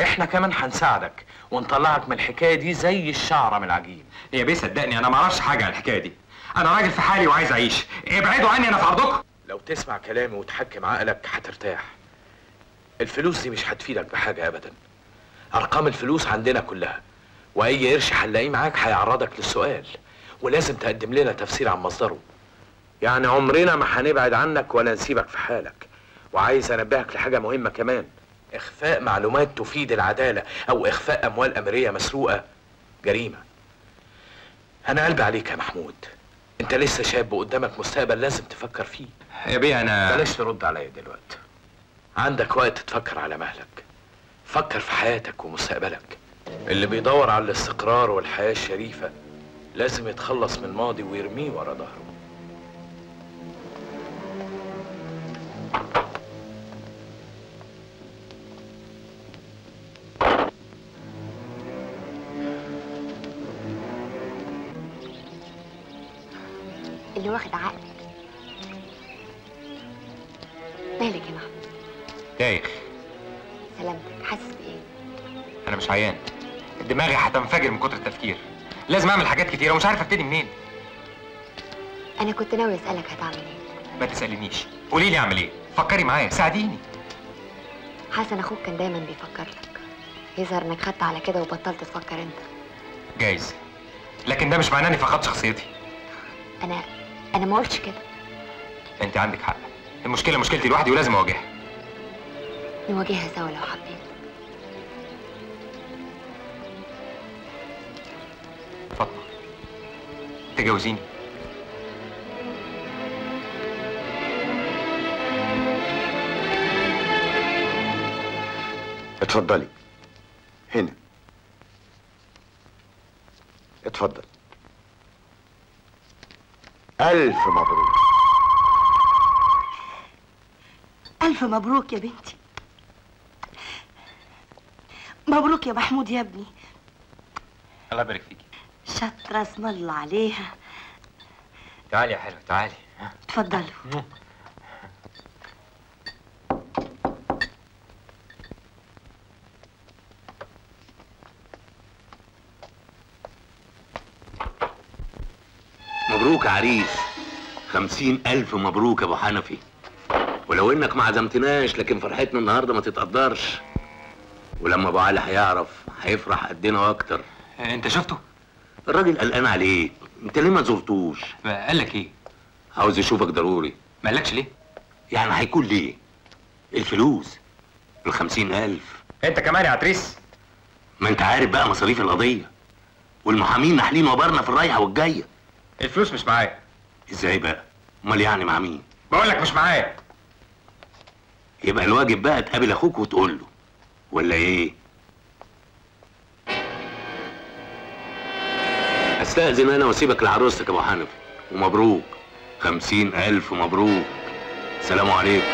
إحنا كمان هنساعدك. ونطلعك من الحكاية دي زي الشعرة من العجين. يا بيه صدقني أنا ما أعرفش حاجة عن الحكاية دي. أنا راجل في حالي وعايز أعيش. ابعدوا عني أنا في عرضكم لو تسمع كلامي وتحكم عقلك هترتاح. الفلوس دي مش هتفيدك بحاجة ابدا. أرقام الفلوس عندنا كلها. وأي قرش هنلاقيه معاك هيعرضك للسؤال. ولازم تقدم لنا تفسير عن مصدره. يعني عمرنا ما هنبعد عنك ولا نسيبك في حالك. وعايز أنبهك لحاجة مهمة كمان. إخفاء معلومات تفيد العدالة أو إخفاء أموال أمرية مسروقة. جريمة. أنا قلبي عليك يا محمود. أنت لسه شاب وقدامك مستقبل لازم تفكر فيه. يا بيه أنا بلاش ترد عليا دلوقتي. عندك وقت تفكر على مهلك. فكر في حياتك ومستقبلك. اللي بيدور على الاستقرار والحياة الشريفة لازم يتخلص من الماضي ويرميه ورا ظهره. اللي واخد عقلك مش عيان. دماغي هتنفجر من كتر التفكير. لازم أعمل حاجات كتيرة ومش عارف أبتدي منين. أنا كنت ناوي أسألك هتعمل إيه؟ ما تسألنيش. قولي لي أعمل إيه. فكري معايا ساعديني. حسن أخوك كان دايما بيفكر لك. يظهر إنك خدت على كده وبطلت تفكر أنت. جايز. لكن ده مش معناه إني فقدت شخصيتي. أنا أنا ما قلتش كده. أنت عندك حق. المشكلة مشكلتي لوحدي ولازم أواجهها. نواجهها سوا لو حبيت. تجوزيني. اتفضلي. هنا. اتفضل. ألف مبروك. ألف مبروك يا بنتي. مبروك يا محمود يا ابني. الله يبارك فيكي. شاطرة اسم الله عليها. تعالي يا حلو تعالي. اتفضلوا مبروك يا عريس. خمسين ألف مبروك يا أبو حنفي. ولو إنك ما عزمتناش لكن فرحتنا النهاردة ما تتقدرش. ولما أبو علي هيعرف هيفرح قدنا وأكتر أنت شفته؟ الراجل قلقان عليك أنت ليه ما زرتوش؟ قال لك إيه؟ عاوز يشوفك ضروري ما قالكش ليه؟ يعني هيكون ليه؟ الفلوس الخمسين ألف انت كمان يا عتريس ما انت عارف بقى مصاريف القضية والمحامين ناحلين وبرنا في الرايحة والجاية الفلوس مش معايا إزاي بقى؟ امال يعني مع مين؟ بقول لك مش معايا يبقى الواجب بقى تقابل أخوك وتقول له ولا إيه؟ استأذن أنا وأسيبك لعروستك يا أبو حنفي ومبروك. خمسين ألف مبروك سلام عليكم.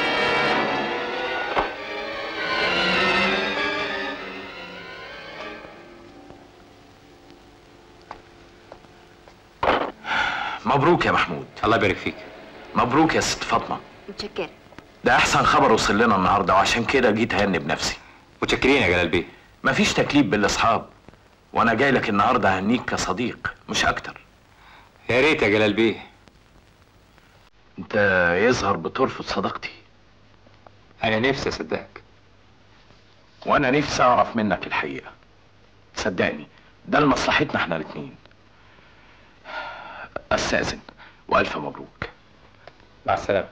مبروك يا محمود. الله يبارك فيك. مبروك يا ست فاطمة. متشكرة. ده أحسن خبر وصل لنا النهاردة وعشان كده جيت أهني بنفسي. متشكرين يا جلال بيه. مفيش تكليف بالأصحاب. وأنا جاي لك النهاردة أهنيك كصديق مش أكتر. يا ريت يا جلال بيه. أنت يظهر بترفض صداقتي. أنا نفسي أصدقك. وأنا نفسي أعرف منك الحقيقة. صدقني ده لمصلحتنا إحنا الاتنين. أستأذن وألف مبروك. مع السلامة.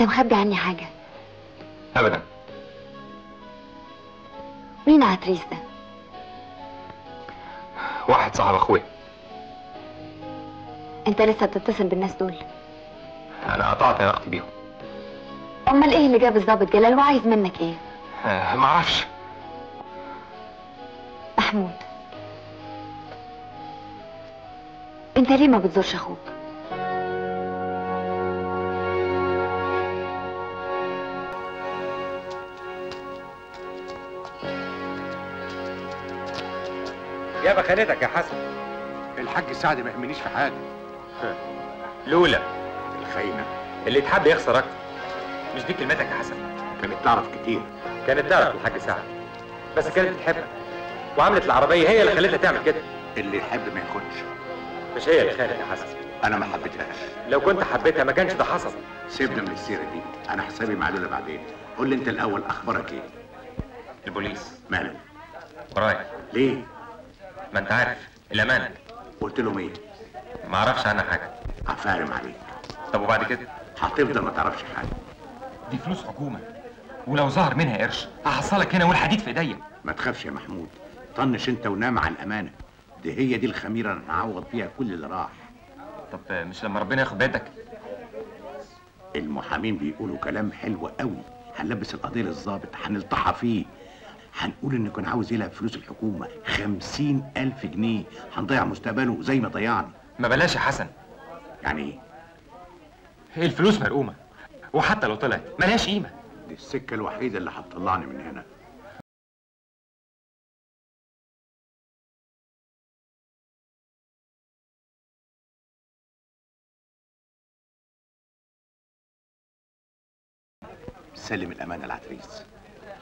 انت مخبي عني حاجة. ابدا. مين عتريس ده؟ واحد صاحب أخويا. انت لسه بتتصل بالناس دول. أنا قطعت علاقتي بيهم. أمال إيه اللي جاب الظابط جلال؟ وعايز منك إيه؟ ما أعرفش. محمود. أنت ليه ما بتزورش أخوك؟ يا بخانتك يا حسن. الحاج سعد ما يهمنيش في حاجة. لولا الخاينة اللي يتحب يخسر أكتر. مش دي كلمتك يا حسن؟ كانت تعرف كتير. كانت تعرف الحاج سعد. بس كانت بتحبك. وعملت العربية هي اللي خلتها تعمل كده. اللي يحب ما ياخدش. مش هي اللي خانت يا حسن. أنا ما حبيتهاش. لو كنت حبيتها ما كانش ده حصل. سيبنا من السيرة دي. أنا حسابي مع لولا بعدين. قول لي أنت الأول أخبارك إيه؟ البوليس. مالك؟ ورايا ليه؟ ما انت عارف. الامانه قلت لهم إيه ما أعرفش عنها حاجة. هفارم عليك. طب وبعد كده؟ هتفضل ما تعرفش حاجة. دي فلوس حكومة. ولو ظهر منها قرش هحصلك هنا والحديد في إيديا. ما تخافش يا محمود. طنش انت ونام على الأمانة. دي هي دي الخميرة اللي هنعوض بيها كل اللي راح. طب مش لما ربنا ياخد بيتك؟ المحامين بيقولوا كلام حلو قوي. هنلبس القضية للظابط هنلطحها فيه. هنقول انه كان عاوز يلعب فلوس الحكومة خمسين ألف جنيه هنضيع مستقبله زي ما ضيعني. ما بلاش يا حسن. يعني إيه؟ هي الفلوس مرقومة وحتى لو طلعت ملهاش قيمة. دي السكة الوحيدة اللي هتطلعني من هنا. سلم الأمانة العتريس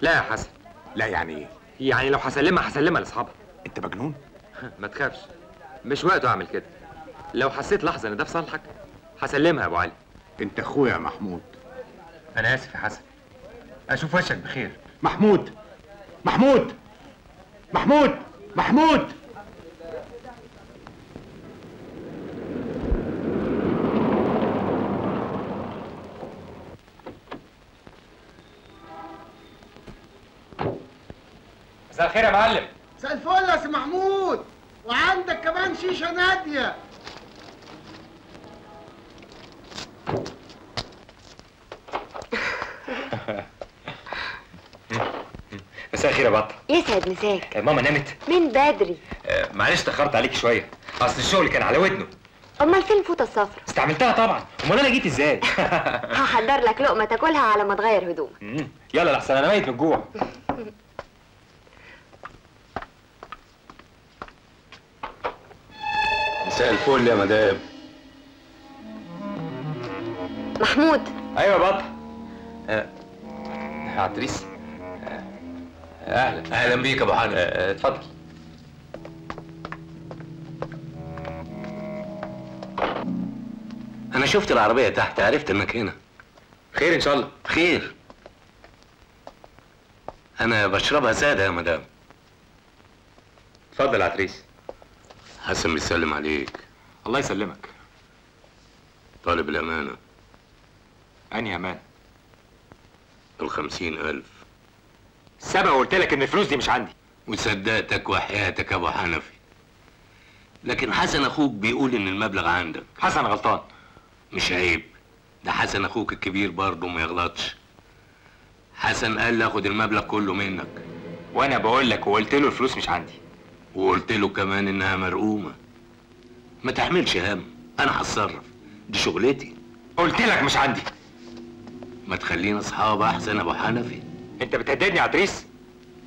لا يا حسن. لا يعني. إيه يعني لو هسلمها هسلمها لاصحابها. انت مجنون؟ ما تخافش. مش وقته اعمل كده. لو حسيت لحظة ان ده في صالحك هسلمها يا ابو علي. انت اخويا يا محمود. أنا اسف يا حسن. أشوف وشك بخير. محمود! محمود! محمود! محمود! مساء الخير يا معلم. مساء الفل يا سي محمود. وعندك كمان شيشة نادية. مساء الخير يا بطه يسعد مساك. ماما نامت. من بدري. آه، معلش اتأخرت عليك شوية. أصل الشغل كان على ودنه. أمال فين الفوطه الصفرا استعملتها طبعا. أمال أنا جيت إزاي؟ هحضر لك لقمة تاكلها على ما تغير هدومك. يلا لحسن أنا ميت من الجوع. مساء الفل يا مدام. محمود. أيوه يا بطه آه، عتريس. آه، أهلا. أهلا بيك يا أبو حنفي آه، اتفضل. أنا شفت العربية تحت عرفت انك هنا خير إن شاء الله. خير. أنا بشربها سادة يا مدام. اتفضل يا عتريس. حسن بيسلم عليك. الله يسلمك. طالب الأمانة. أنهي أمان الخمسين ألف. سبق وقلت لك إن الفلوس دي مش عندي. وصدقتك وحياتك يا أبو حنفي. لكن حسن أخوك بيقول إن المبلغ عندك. حسن غلطان. مش عيب. ده حسن أخوك الكبير برضه ما يغلطش. حسن قال لي آخد المبلغ كله منك. وأنا بقول لك وقلت له الفلوس مش عندي. وقلت له كمان إنها مرقومة. ما تحملش هم أنا هتصرف. دي شغلتي. قلت لك مش عندي. ما تخلينا أصحاب أحسن أبو حنفي. أنت بتهددني يا عتريس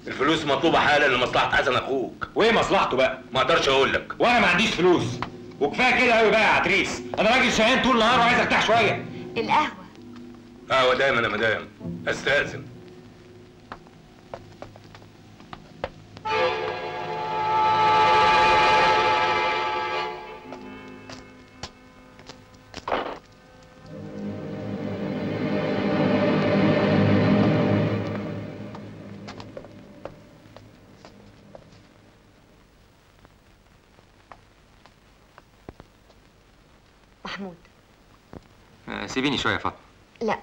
الفلوس مطلوبة حالا لمصلحة حسن أخوك. وإيه مصلحته بقى؟ ما أقدرش أقول لك. وأنا ما عنديش فلوس. وكفاية كده قوي بقى يا عتريس أنا راجل شقيان طول النهار وعايز أرتاح شوية. القهوة. قهوة دايما يا مدام. أستأذن. سيبيني شوية يا فاطمة؟ لا.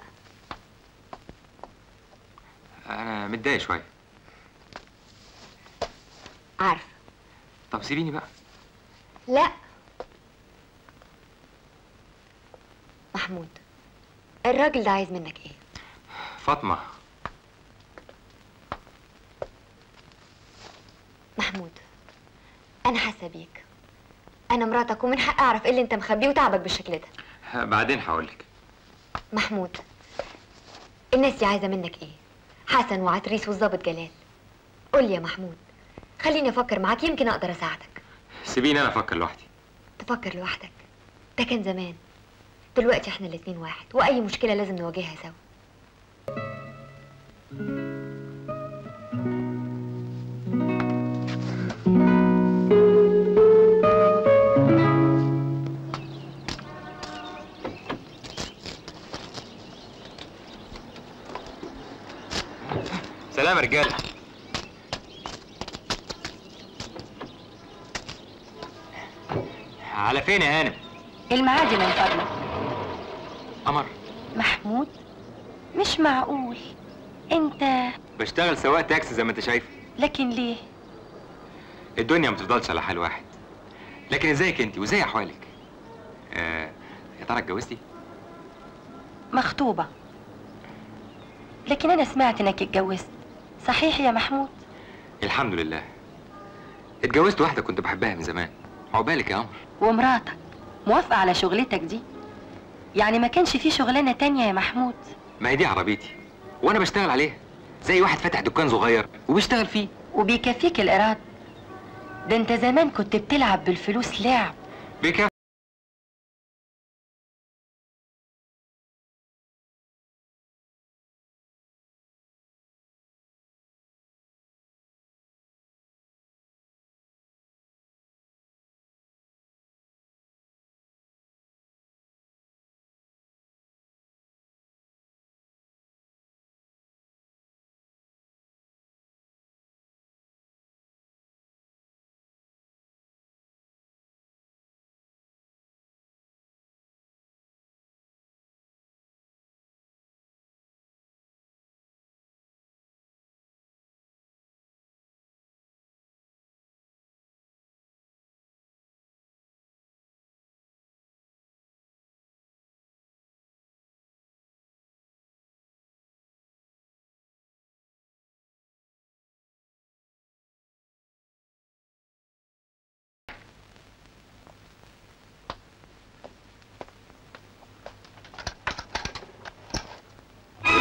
أنا متضايق شوية. عارفة. طب سيبيني بقى. لا. محمود الراجل ده عايز منك إيه؟ فاطمة. محمود أنا حاسة بيك. أنا مراتك ومن حق أعرف إيه اللي أنت مخبيه وتعبك بالشكل ده. بعدين هقول لك محمود الناس دي عايزة منك إيه؟ حسن وعتريس والظابط جلال. قول يا محمود خليني أفكر معاك يمكن أقدر أساعدك. سيبيني أنا أفكر لوحدي. تفكر لوحدك؟ ده كان زمان. دلوقتي إحنا الاتنين واحد وأي مشكلة لازم نواجهها سوا. سلام رجالة. على فين يا هانم؟ المعادي من فضلك قمر. محمود مش معقول. انت بشتغل سواق تاكسي زي ما انت شايف. لكن ليه؟ الدنيا ما بتفضلش على حال واحد. لكن ازيك انت وازاي احوالك؟ آه يا ترى اتجوزتي؟ مخطوبة. لكن أنا سمعت إنك اتجوزت. صحيح يا محمود. الحمد لله. اتجوزت واحدة كنت بحبها من زمان. عقبالك يا قمر ومراتك. موافقة على شغلتك دي؟ يعني ما كانش في شغلانة تانية يا محمود؟ ما هي دي عربيتي. وأنا بشتغل عليها. زي واحد فاتح دكان صغير وبيشتغل فيه. وبيكفيك الإيراد. ده أنت زمان كنت بتلعب بالفلوس لعب. بيكفي.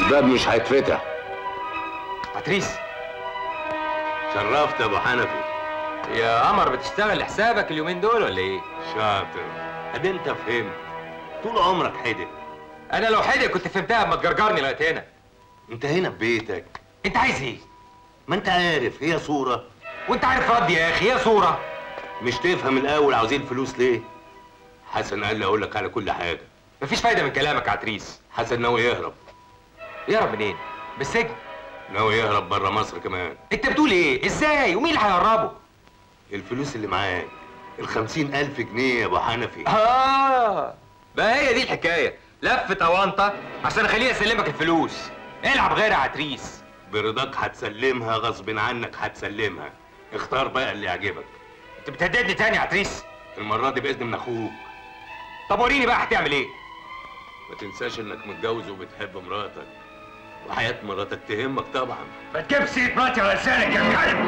الباب مش هيتفتح. باتريس. شرفت يا أبو حنفي. يا قمر بتشتغل لحسابك اليومين دول ولا إيه؟ شاطر. أدي أنت فهمت. طول عمرك حدق أنا لو حدق كنت فهمتها اما تجرجرني لغاية هنا. أنت هنا في بيتك. أنت عايز إيه؟ ما أنت عارف هي صورة. وأنت عارف ردي يا أخي هي صورة. مش تفهم الأول عاوزين فلوس ليه؟ حسن قال لي أقول لك على كل حاجة. مفيش فايدة من كلامك يا عتريس حسن ناوي يهرب. يهرب منين؟ بالسجن. ناوي يهرب بره مصر كمان. انت بتقول إيه؟ إزاي؟ ومين اللي هيهربه؟ الفلوس اللي معاك الخمسين ألف جنيه يا أبو حنفي. آه! بقى هي دي الحكاية؟ لفت اوانطه عشان اخليني أسلمك الفلوس. العب غير يا عتريس. برضاك هتسلمها غصب عنك هتسلمها. اختار بقى اللي يعجبك. انت بتهددني تاني يا عتريس. المرة دي بإذن من أخوك. طب وريني بقى هتعمل إيه؟ ما تنساش إنك متجوز وبتحب مراتك. وحياة مراتك تهمك طبعا ما تجيبش مراتي على لسانك يا كلب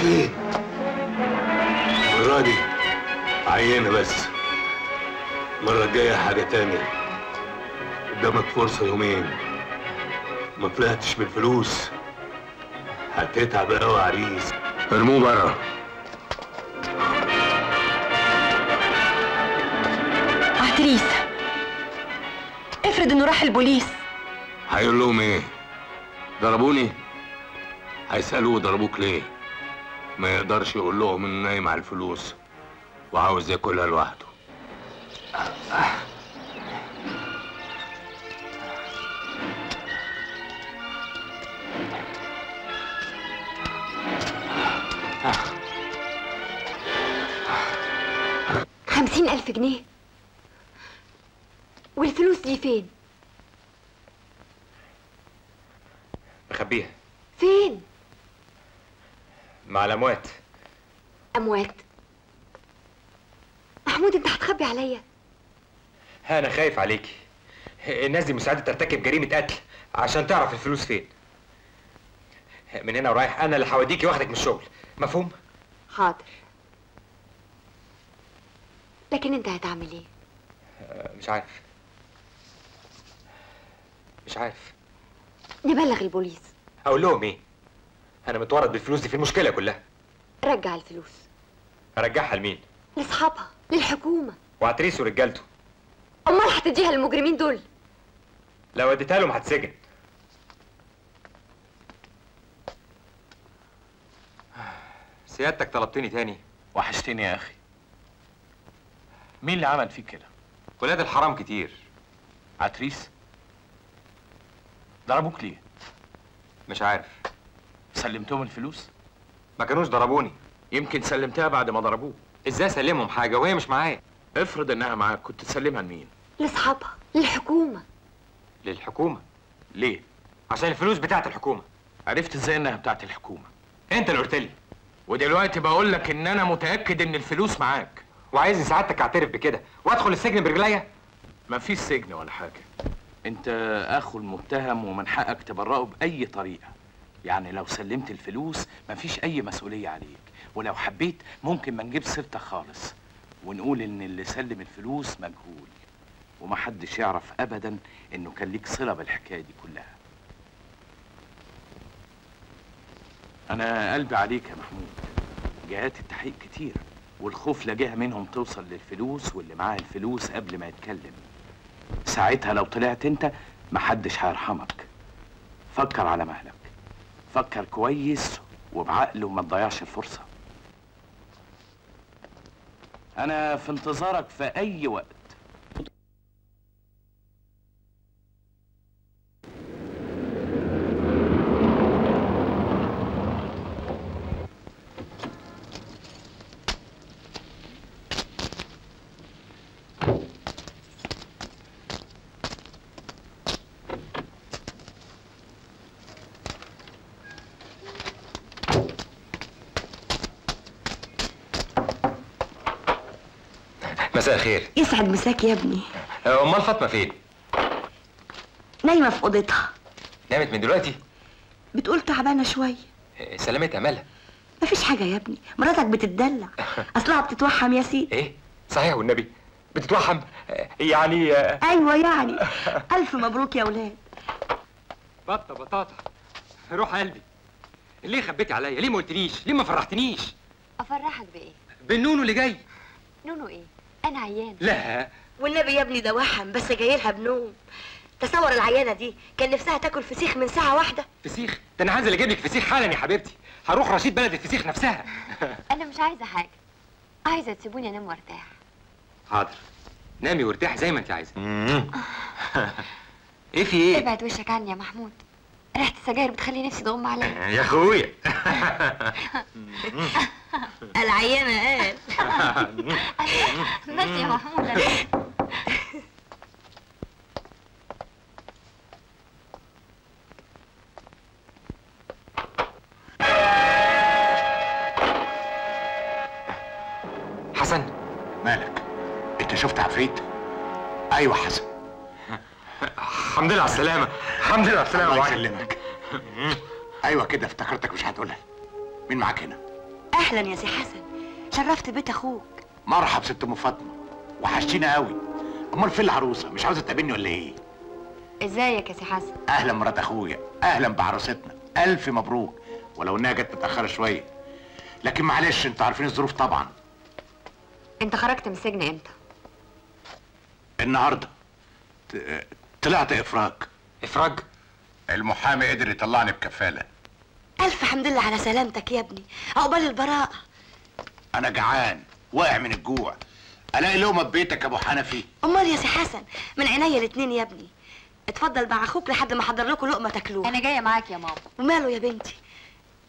فين؟ المرة دي عينة بس. المرة الجاية حاجة تانية. قدامك فرصة يومين. ما طلعتش بالفلوس. هتتعب قوي يا عريس ارموه بره. عتريس. افرض انه راح البوليس. هيقول لهم إيه؟ ضربوني؟ هيسألوه ضربوك ليه؟ ما يقدرش يقول لهم إنه نايم على الفلوس وعاوز ياكلها لوحده خمسين ألف جنيه والفلوس دي فين؟ مخبيها فين؟ مع الأموات. أموات. محمود أنت هتخبي عليا. أنا خايف عليكي الناس دي مساعدة ترتكب جريمة قتل عشان تعرف الفلوس فين. من هنا ورايح أنا اللي هوديكي واخدك من الشغل. مفهوم؟ حاضر. لكن أنت هتعمل آه، مش عارف. مش عارف. نبلغ البوليس. أقول لهم إيه؟ أنا متورط بالفلوس دي في المشكلة كلها. رجع الفلوس. أرجعها لمين؟ لأصحابها للحكومة. وعتريس ورجالته. أمال هتديها للمجرمين دول؟ لو اديتها لهم هتسجن. سيادتك طلبتني تاني. وحشتني يا أخي. مين اللي عمل فيك كده؟ ولاد الحرام كتير. عتريس ضربوك ليه؟ مش عارف. سلمتهم الفلوس؟ ما كانوش ضربوني. يمكن سلمتها بعد ما ضربوك إزاي اسلمهم حاجة وهي مش معايا؟ افرض انها معاك كنت تسلمها لمين؟ لأصحابها للحكومة. للحكومة؟ ليه؟ عشان الفلوس بتاعت الحكومة. عرفت إزاي انها بتاعت الحكومة؟ انت اللي قلت لي. ودلوقتي بقول لك ان أنا متأكد ان الفلوس معاك. وعايزني سعادتك اعترف بكده. وادخل السجن برجليا. مفيش سجن ولا حاجة. انت أخو المتهم ومن حقك تبرئه بأي طريقة. يعني لو سلمت الفلوس مفيش أي مسؤولية عليك ولو حبيت ممكن ما نجيب سيرتك خالص. ونقول إن اللي سلم الفلوس مجهول ومحدش يعرف ابدا إنه كان ليك صلة بالحكاية دي كلها. أنا قلبي عليك يا محمود. جهات التحقيق كتير والخوف لا جهة منهم توصل للفلوس واللي معاه الفلوس قبل ما يتكلم. ساعتها لو طلعت أنت محدش هيرحمك. فكر على مهلك. فكر كويس وبعقل وما تضيعش الفرصة. أنا في انتظارك في أي وقت مساء مساك يا ابني. آه، أمال فاطمة فين؟ نايمة في أوضتها. نامت من دلوقتي؟ بتقول تعبانة شوية آه، سلامتها مالها؟ مفيش حاجة يا ابني. مراتك بتتدلع. أصلها بتتوحم يا سيدي. إيه؟ صحيح والنبي. بتتوحم؟ آه، يعني أيوه يعني. ألف مبروك يا ولاد. بطة بطاطا. روح قلبي. ليه خبيتي عليا؟ ليه ما قلتليش؟ ليه ما فرحتنيش؟ أفرحك بإيه؟ بالنونو اللي جاي. نونو إيه؟ أنا عيان. لا. والنبي يا ابني ده وحم بس جاي لها بنوم. تصور العيانة دي كان نفسها تاكل فسيخ من ساعة واحدة. فسيخ؟ ده أنا هنزل أجيب لك فسيخ حالا يا حبيبتي. هروح رشيد بلد الفسيخ نفسها. أنا مش عايزة حاجة. عايزة تسيبوني أنام وأرتاح. حاضر. نامي وارتاحي زي ما أنت عايزة. إيه في إيه؟ ابعد وشك عني يا محمود. ريحة السجاير بتخلي نفسي تغم عليا. يا أخويا. العيانة قال. بس يا محمود. حسن. مالك؟ انت شفت عفريت؟ أيوه حسن. الحمد لله على السلامة. الحمد لله على السلامة الله. يسلمك. أيوه كده افتكرتك مش هتقولها. مين معاك هنا؟ أهلا يا سي حسن. شرفت بيت أخوك. مرحب ست أم فاطمة. وحشتينا قوي. أمال فين العروسة؟ مش عاوزة تقابلني ولا إيه؟ إزيك يا سي حسن؟ أهلا مرات أخويا. أهلا بعروستنا. ألف مبروك. ولو إنها جت متأخرة شوية. لكن معلش أنتوا عارفين الظروف طبعا. أنت خرجت من السجن إمتى؟ النهارده. ت- طلعت إفراج. إفراج؟ المحامي قدر يطلعني بكفالة. ألف حمد لله على سلامتك يا ابني. عقبال البراءة. أنا جعان واقع من الجوع. ألاقي لقمة في بيتك يا أبو حنفي. أمال يا سي حسن من عينيا الاتنين يا ابني. اتفضل مع أخوك لحد ما احضر لكم لقمة تاكلوها. أنا جاية معاك يا ماما. وماله يا بنتي؟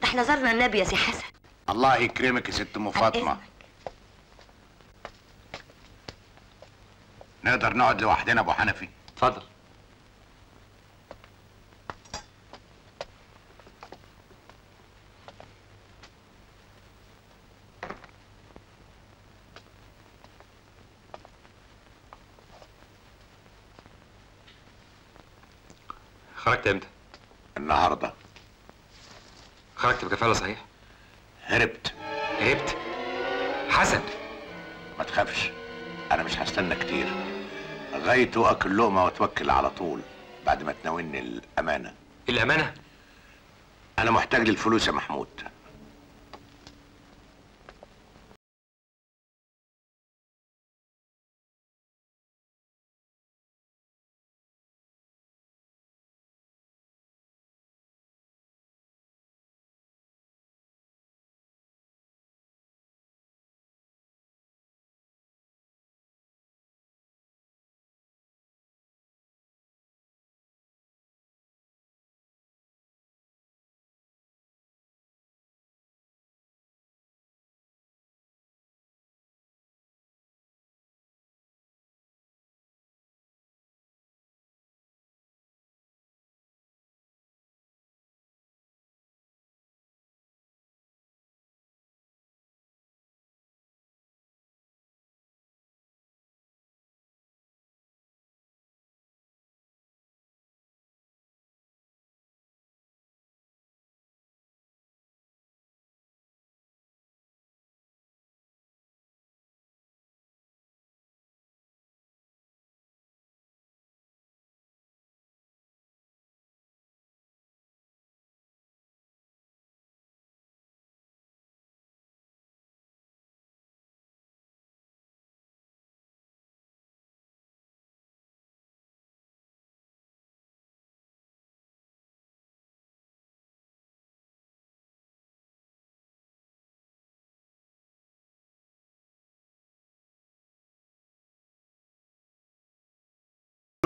ده إحنا زرنا النبي يا سي حسن. الله يكرمك يا ست أم فاطمة. نقدر نقعد لوحدنا يا أبو حنفي؟ اتفضل. خرجت إمتى؟ النهارده. خرجت بكفاله صحيح؟ هربت. هربت؟ حسن. ما تخافش أنا مش هستنى كتير. غايته اكل لقمه وأتوكل على طول بعد ما تناولني الأمانة. الأمانة؟ أنا محتاج للفلوس يا محمود.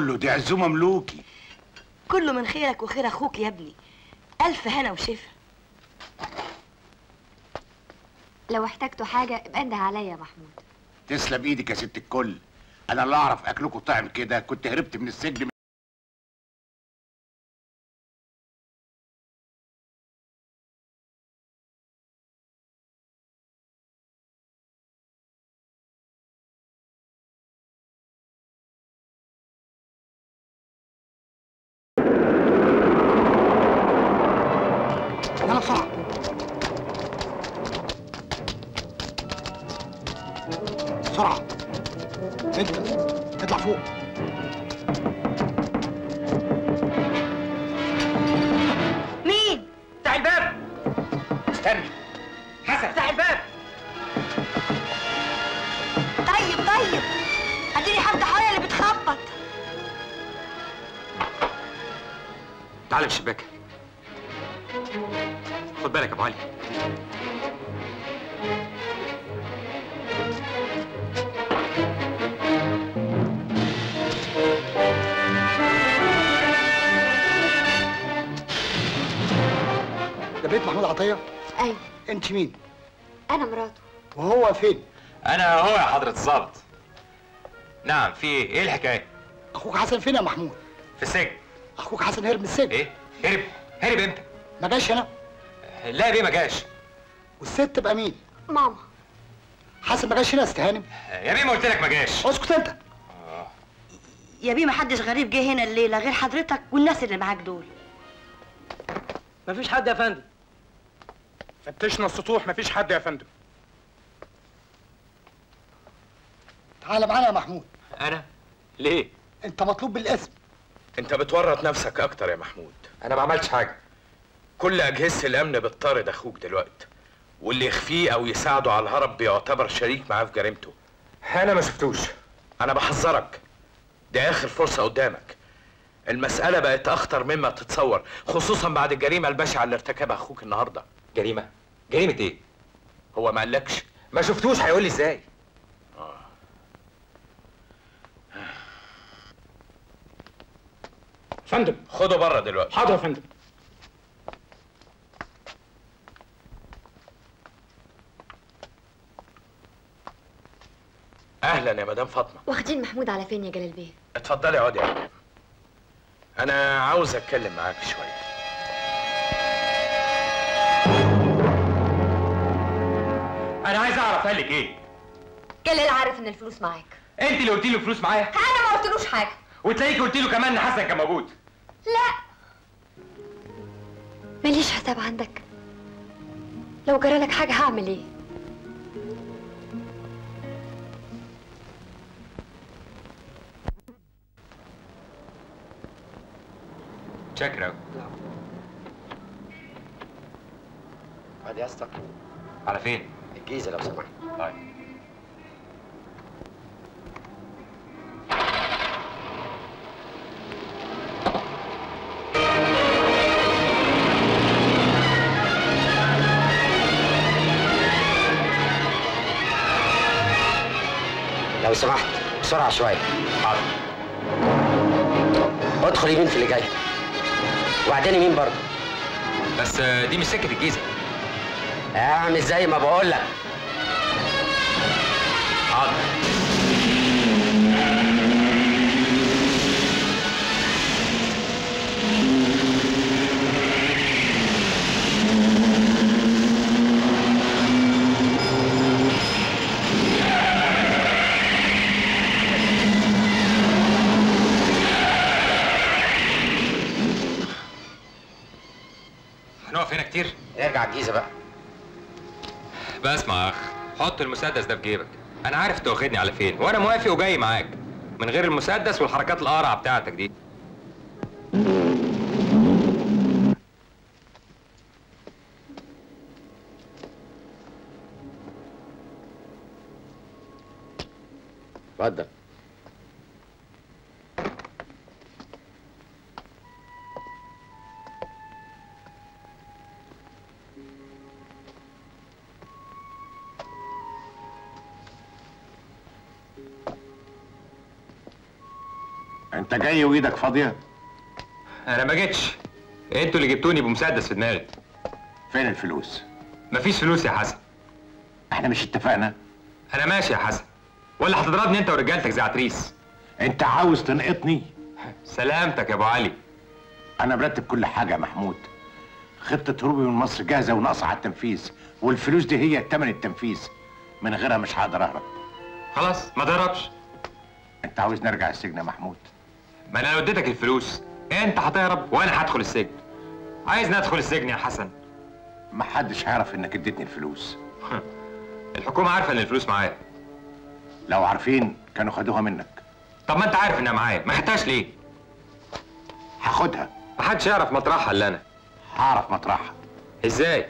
كله دي عزومة ملوكي. كله من خيرك وخير أخوك يا ابني. ألف هنا وشفا. لو احتجتوا حاجة ابقى انده عليا يا محمود. تسلم إيدك يا ست الكل. أنا اللي أعرف اكلكم طعم كده. كنت هربت من السجن محمود عطية أيوه أنت مين؟ أنا مراته. وهو فين؟ أنا هو يا حضرة الظابط نعم في إيه إيه الحكاية؟ أخوك حسن فين يا محمود؟ في السجن. أخوك حسن هرب من السجن. إيه؟ هرب. هرب إمتى؟ ما جاش هنا. لا بيه ما جاش. والست تبقى مين؟ ماما. حسن ما جاش هنا يا أستاذ هانم. يا بيه ما قلت لك ما جاش. اسكت أنت. يا بيه محدش غريب جه هنا الليلة غير حضرتك والناس اللي معاك دول. مفيش حد يا فندم. فتشنا السطوح مفيش حد يا فندم. تعالى معانا يا محمود. أنا؟ ليه؟ أنت مطلوب بالاسم. أنت بتورط نفسك أكتر يا محمود. أنا ما عملتش حاجة. كل أجهزة الأمن بتطارد أخوك دلوقتي واللي يخفيه أو يساعده على الهرب بيعتبر شريك معاه في جريمته. أنا ما شفتوش. أنا بحذرك. دي آخر فرصة قدامك. المسألة بقت أخطر مما تتصور خصوصا بعد الجريمة البشعة اللي ارتكبها أخوك النهارده. جريمة. جريمة إيه؟ هو ما قالكش؟ ما شفتوش هيقول لي إزاي؟ فندم. خده بره دلوقتي. حاضر يا فندم. أهلا يا مدام فاطمة. واخدين محمود على فين يا جلال بيه؟ اتفضلي اقعدي يا مدام. أنا عاوز أتكلم معاك شوية. أنا عايز أعرف قال لك إيه؟ جلال عارف إن الفلوس معاك؟ أنت اللي قلتي له فلوس معايا؟ أنا ما قلتلوش حاجة. وتلاقيك قلت له كمان إن حسن كان موجود. لا. ماليش حساب عندك. لو جرالك حاجة هعمل إيه؟ شكرا. عادي يا اسطى. على فين؟ الجيزة لو سمحت. طيب. لو سمحت بسرعة شوية. حاضر. ادخل يمين في اللي جاي. وبعدين يمين برضه. بس آه، دي مش سكة الجيزة. اعمل زي ما بقول لك حاضر. هنقف هنا كتير؟ نرجع الجيزة بقى. بسمع يا اخ حط المسدس ده في جيبك. أنا عارف أنت واخدني على فين وأنا موافق وجاي معاك. من غير المسدس والحركات القرعه بتاعتك دي. اتفضل. جاي وإيدك فاضية. أنا ما جيتش. أنتوا اللي جبتوني بمسدس في دماغي. فين الفلوس؟ مفيش فلوس يا حسن. إحنا مش اتفقنا. أنا ماشي يا حسن. ولا هتضربني أنت ورجالتك زي عتريس. أنت عاوز تنقطني؟ سلامتك يا أبو علي. أنا مرتب كل حاجة يا محمود. خطة هروبي من مصر جاهزة وناقصة على التنفيذ. والفلوس دي هي تمن التنفيذ. من غيرها مش هقدر أهرب. خلاص ما تهربش. أنت عاوز نرجع السجن يا محمود؟ ما أنا لو اديتك الفلوس أنت هتهرب وأنا هدخل السجن. عايز ندخل السجن يا حسن. محدش هيعرف إنك اديتني الفلوس. الحكومة عارفة إن الفلوس معايا. لو عارفين كانوا خدوها منك. طب ما أنت عارف إنها معايا. ما خدتهاش ليه؟ هاخدها. محدش يعرف مطرحها إلا أنا. هعرف مطرحها. إزاي؟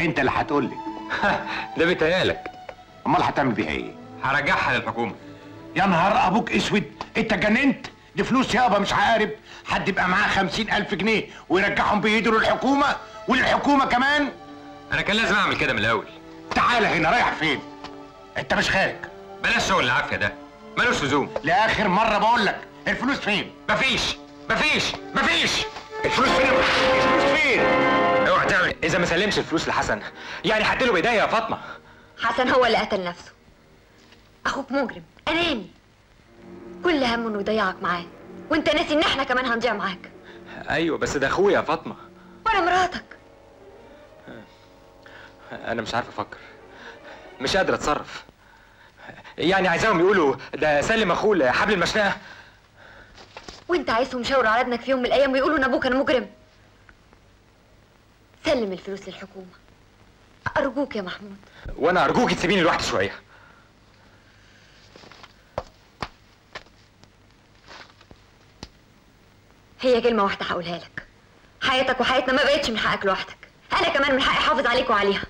أنت اللي هتقول لي. ده بيتهيألك. أمال هتعمل بيها إيه؟ هرجعها للحكومة. يا نهار أبوك أسود. أنت جننت؟ دي فلوس يابا مش عارف. حد يبقى معاه خمسين ألف جنيه ويرجعهم بايده للحكومه وللحكومة كمان؟ أنا كان لازم أعمل كده من الأول. تعالى هنا رايح فين؟ أنت مش خارج. بلاش شغل العافية ده ملوش لزوم. لآخر مرة بقول لك الفلوس فين؟ مفيش مفيش مفيش. الفلوس فين؟ الفلوس فين؟ اوعى تعمل إذا ما سلمش الفلوس لحسن. يعني هقتله بايديا يا فاطمة. حسن هو اللي قتل نفسه. أخوك مجرم أناني. كل همه انه يضيعك معاه وانت ناسي ان إحنا كمان هنضيع معاك. أيوه بس ده أخويا يا فاطمة. وأنا مراتك. أنا مش عارف أفكر. مش قادر أتصرف. يعني عايزاهم يقولوا ده سلم أخوه لحبل المشنقة. وانت عايزهم يشاوروا على ابنك في يوم من الأيام ويقولوا إن أبوك كان مجرم. سلم الفلوس للحكومة. أرجوك يا محمود. وأنا أرجوك تسيبيني لوحدي شوية. هي كلمة واحدة هقولها لك. حياتك وحياتنا ما بقتش من حقك لوحدك. أنا كمان من حقي أحافظ عليك وعليها.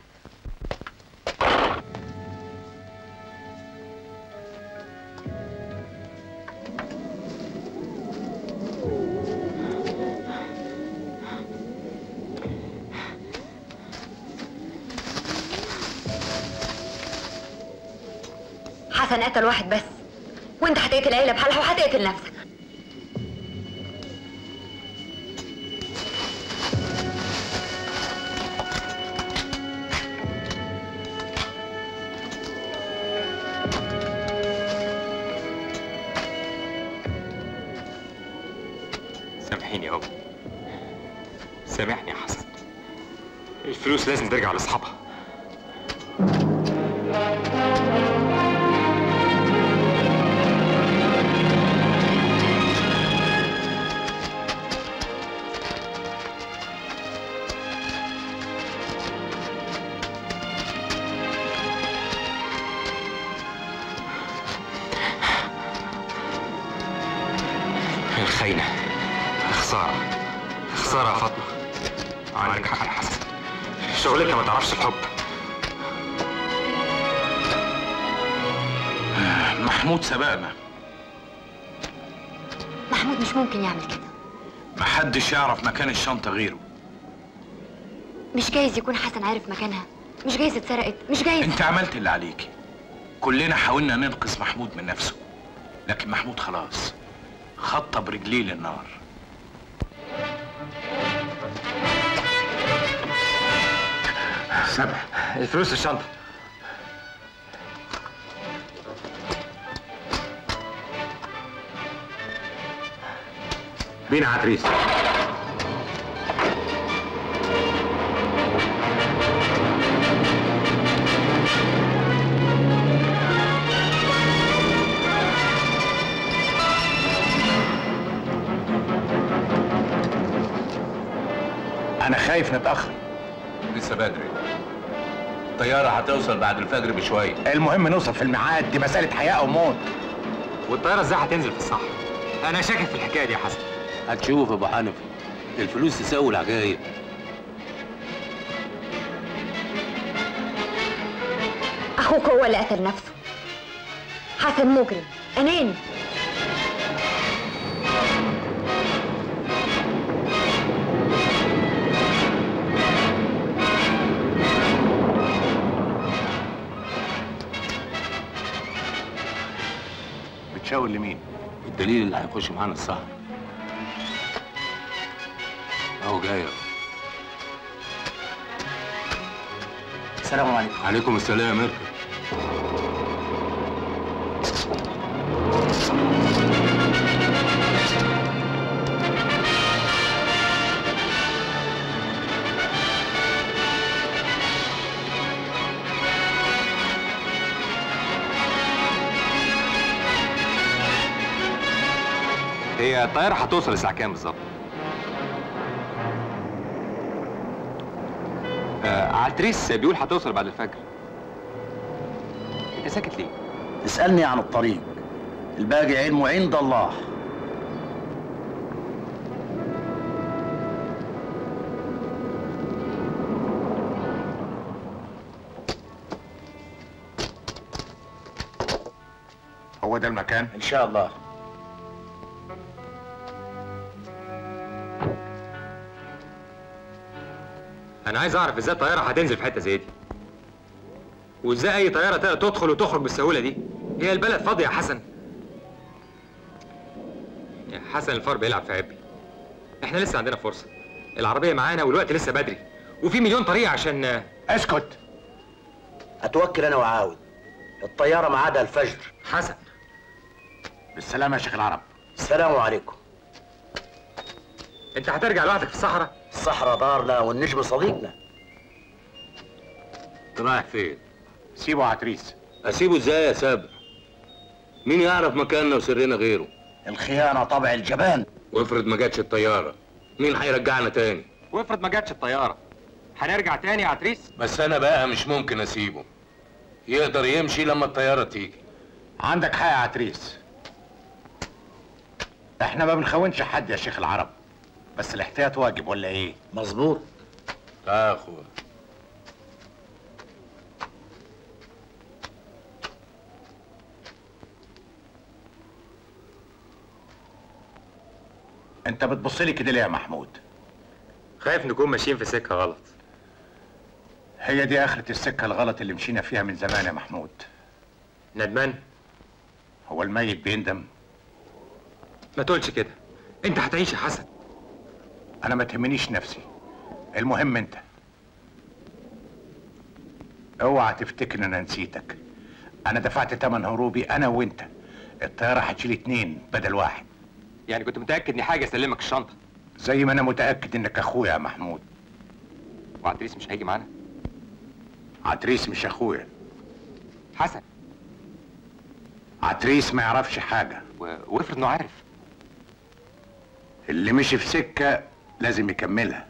حسن قتل واحد بس. وانت هتقتل عيلة بحالها وهتقتل نفسك. الفلوس لازم ترجع لاصحابها. مكان الشنطة غيره. مش جايز يكون حسن عارف مكانها. مش جايز اتسرقت. مش جايز. انت عملت اللي عليكي كلنا حاولنا ننقذ محمود من نفسه. لكن محمود خلاص. خطى برجليه للنار. سبع الفلوس الشنطه بينا عتريس خايف نتاخر لسه بدري. الطيارة هتوصل بعد الفجر بشوية. المهم نوصل في الميعاد دي مسألة حياة أو موت. والطيارة إزاي هتنزل في الصحراء. أنا شاكك في الحكاية دي يا حسن. هتشوف يا أبو حنفي. الفلوس تساوي العجايب. أخوك هو اللي قتل نفسه. حسن مجرم. أناني. بتشاور لمين الدليل اللي هيخش معانا الصحراء أهو جاي. السلام عليكم. عليكم السلام اركب. هي الطيارة هتوصل الساعة كام بالظبط؟ آه عتريس بيقول هتوصل بعد الفجر. أنت ساكت ليه؟ اسألني عن الطريق. الباقي علمه عند الله. هو ده المكان؟ إن شاء الله. أنا عايز أعرف إزاي الطيارة هتنزل في حتة زي دي. وإزاي أي طيارة تقدر تدخل وتخرج بالسهولة دي. هي البلد فاضية يا حسن. يا حسن الفار بيلعب في عبي. إحنا لسه عندنا فرصة. العربية معانا والوقت لسه بدري. وفي مليون طريقه عشان اسكت. أتوكل أنا وعاود. الطيارة ميعادها الفجر. حسن. بالسلامة يا شيخ العرب. السلام عليكم. انت هترجع لوحدك في الصحراء؟ الصحراء دارنا والنجم صديقنا. انت رايح فين؟ سيبه عتريس. أسيبه إزاي يا سابر؟ مين يعرف مكاننا وسرنا غيره؟ الخيانة طبع الجبان. وافرض ما جاتش الطيارة مين هيرجعنا تاني؟ وافرض ما جاتش الطيارة. هنرجع تاني يا عتريس؟ بس أنا بقى مش ممكن أسيبه. يقدر يمشي لما الطيارة تيجي. عندك حق يا عتريس. إحنا ما بنخونش حد يا شيخ العرب. بس الاحتياط واجب ولا إيه؟ مظبوط. لا يا أخويا. انت بتبص لي كده ليه يا محمود؟ خايف نكون ماشيين في سكة غلط. هي دي آخرة السكة الغلط اللي مشينا فيها من زمان يا محمود. ندمان؟ هو الميت بيندم؟ ما تقولش كده. انت هتعيش يا حسن. أنا ما تهمنيش نفسي. المهم أنت. اوعى تفتكر إن أنا نسيتك. أنا دفعت تمن هروبي أنا وأنت. الطيارة هتشيل اتنين بدل واحد. يعني كنت متأكد اني حاجة اسلمك الشنطة. زي ما أنا متأكد إنك أخويا يا محمود. وعتريس مش هيجي معانا؟ عتريس مش أخويا. حسن. عتريس ما يعرفش حاجة. و... وافرض إنه عارف. اللي مشي في سكة لازم يكملها.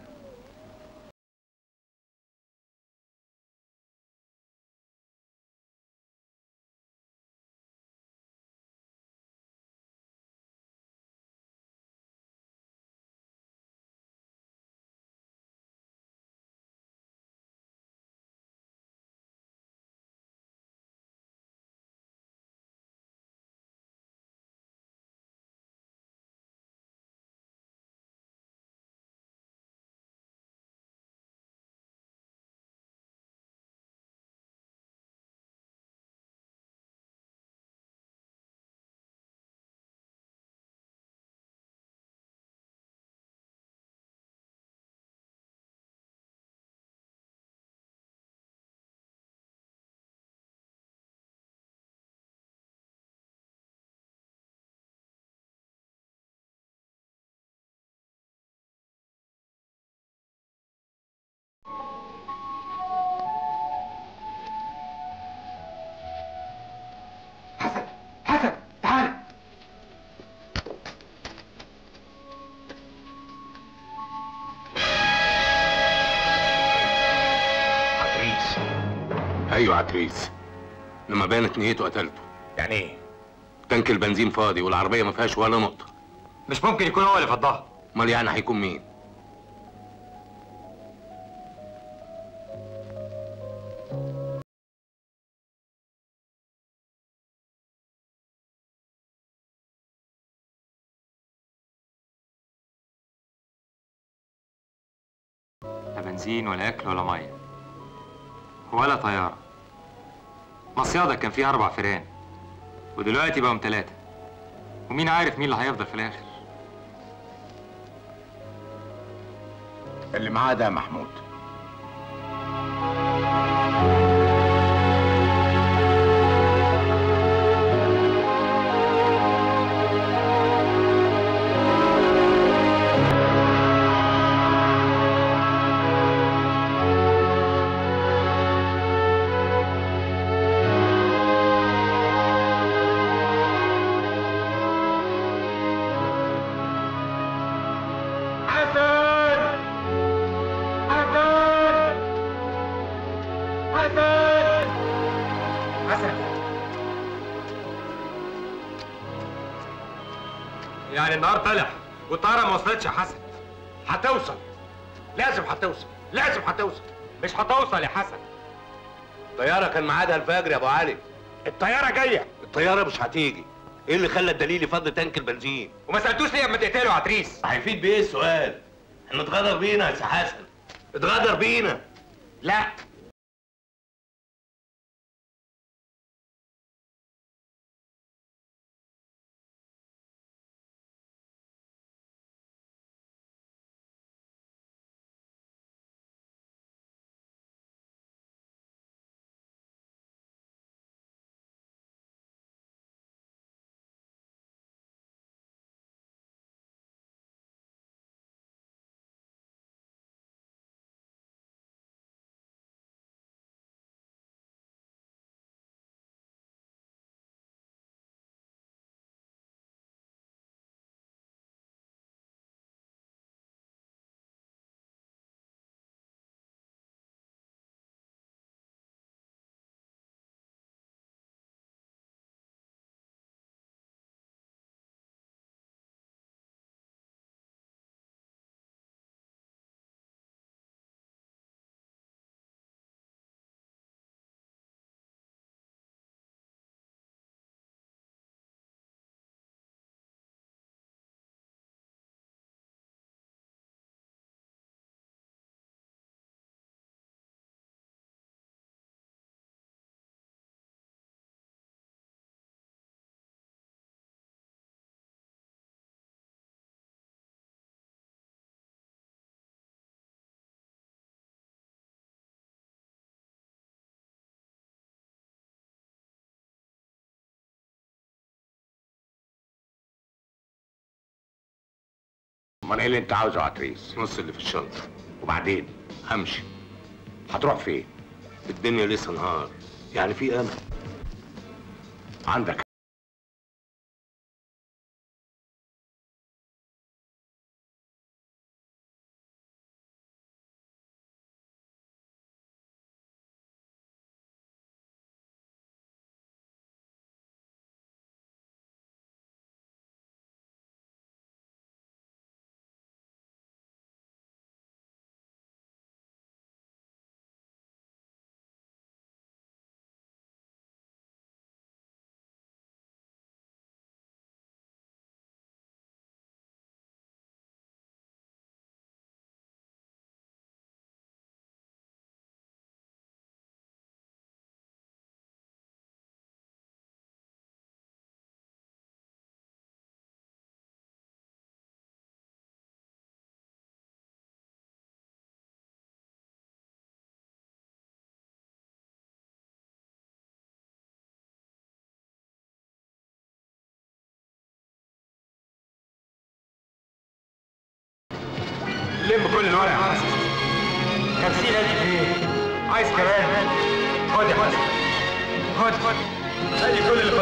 أيوه عتريس. لما بانت نيته قتلته. يعني إيه؟ تانك البنزين فاضي والعربية ما فيهاش ولا نقطة. مش ممكن يكون هو اللي فضاها امال يعني هيكون مين؟ لا بنزين ولا أكل ولا مية. ولا طيارة. مصيادة كان فيه أربع فيران ودلوقتي بقوا ثلاثة ومين عارف مين اللي هيفضل في الآخر؟ اللي معاه ده محمود. وصلتش يا حسن. هتوصل. لازم هتوصل. لازم هتوصل. مش هتوصل يا حسن. الطيارة كان ميعادها الفجر يا أبو علي. الطيارة جاية. الطيارة مش هتيجي. إيه اللي خلى الدليل يفضي تانك البنزين؟ وما سألتوش ليه أما تقتله عتريس هيفيد بإيه السؤال؟ إحنا اتغدر بينا يا سي حسن. اتغدر بينا؟ لا. امال إيه اللي انت عاوزه يا عتريس. نص اللي في الشنطة. وبعدين؟ همشي. هتروح فين؟ الدنيا لسه نهار. يعني في أمل. عندك لم كل الورق يا حسن 50000 جنيه عايز كمان خد يا حسن خد خد ادي كل اللي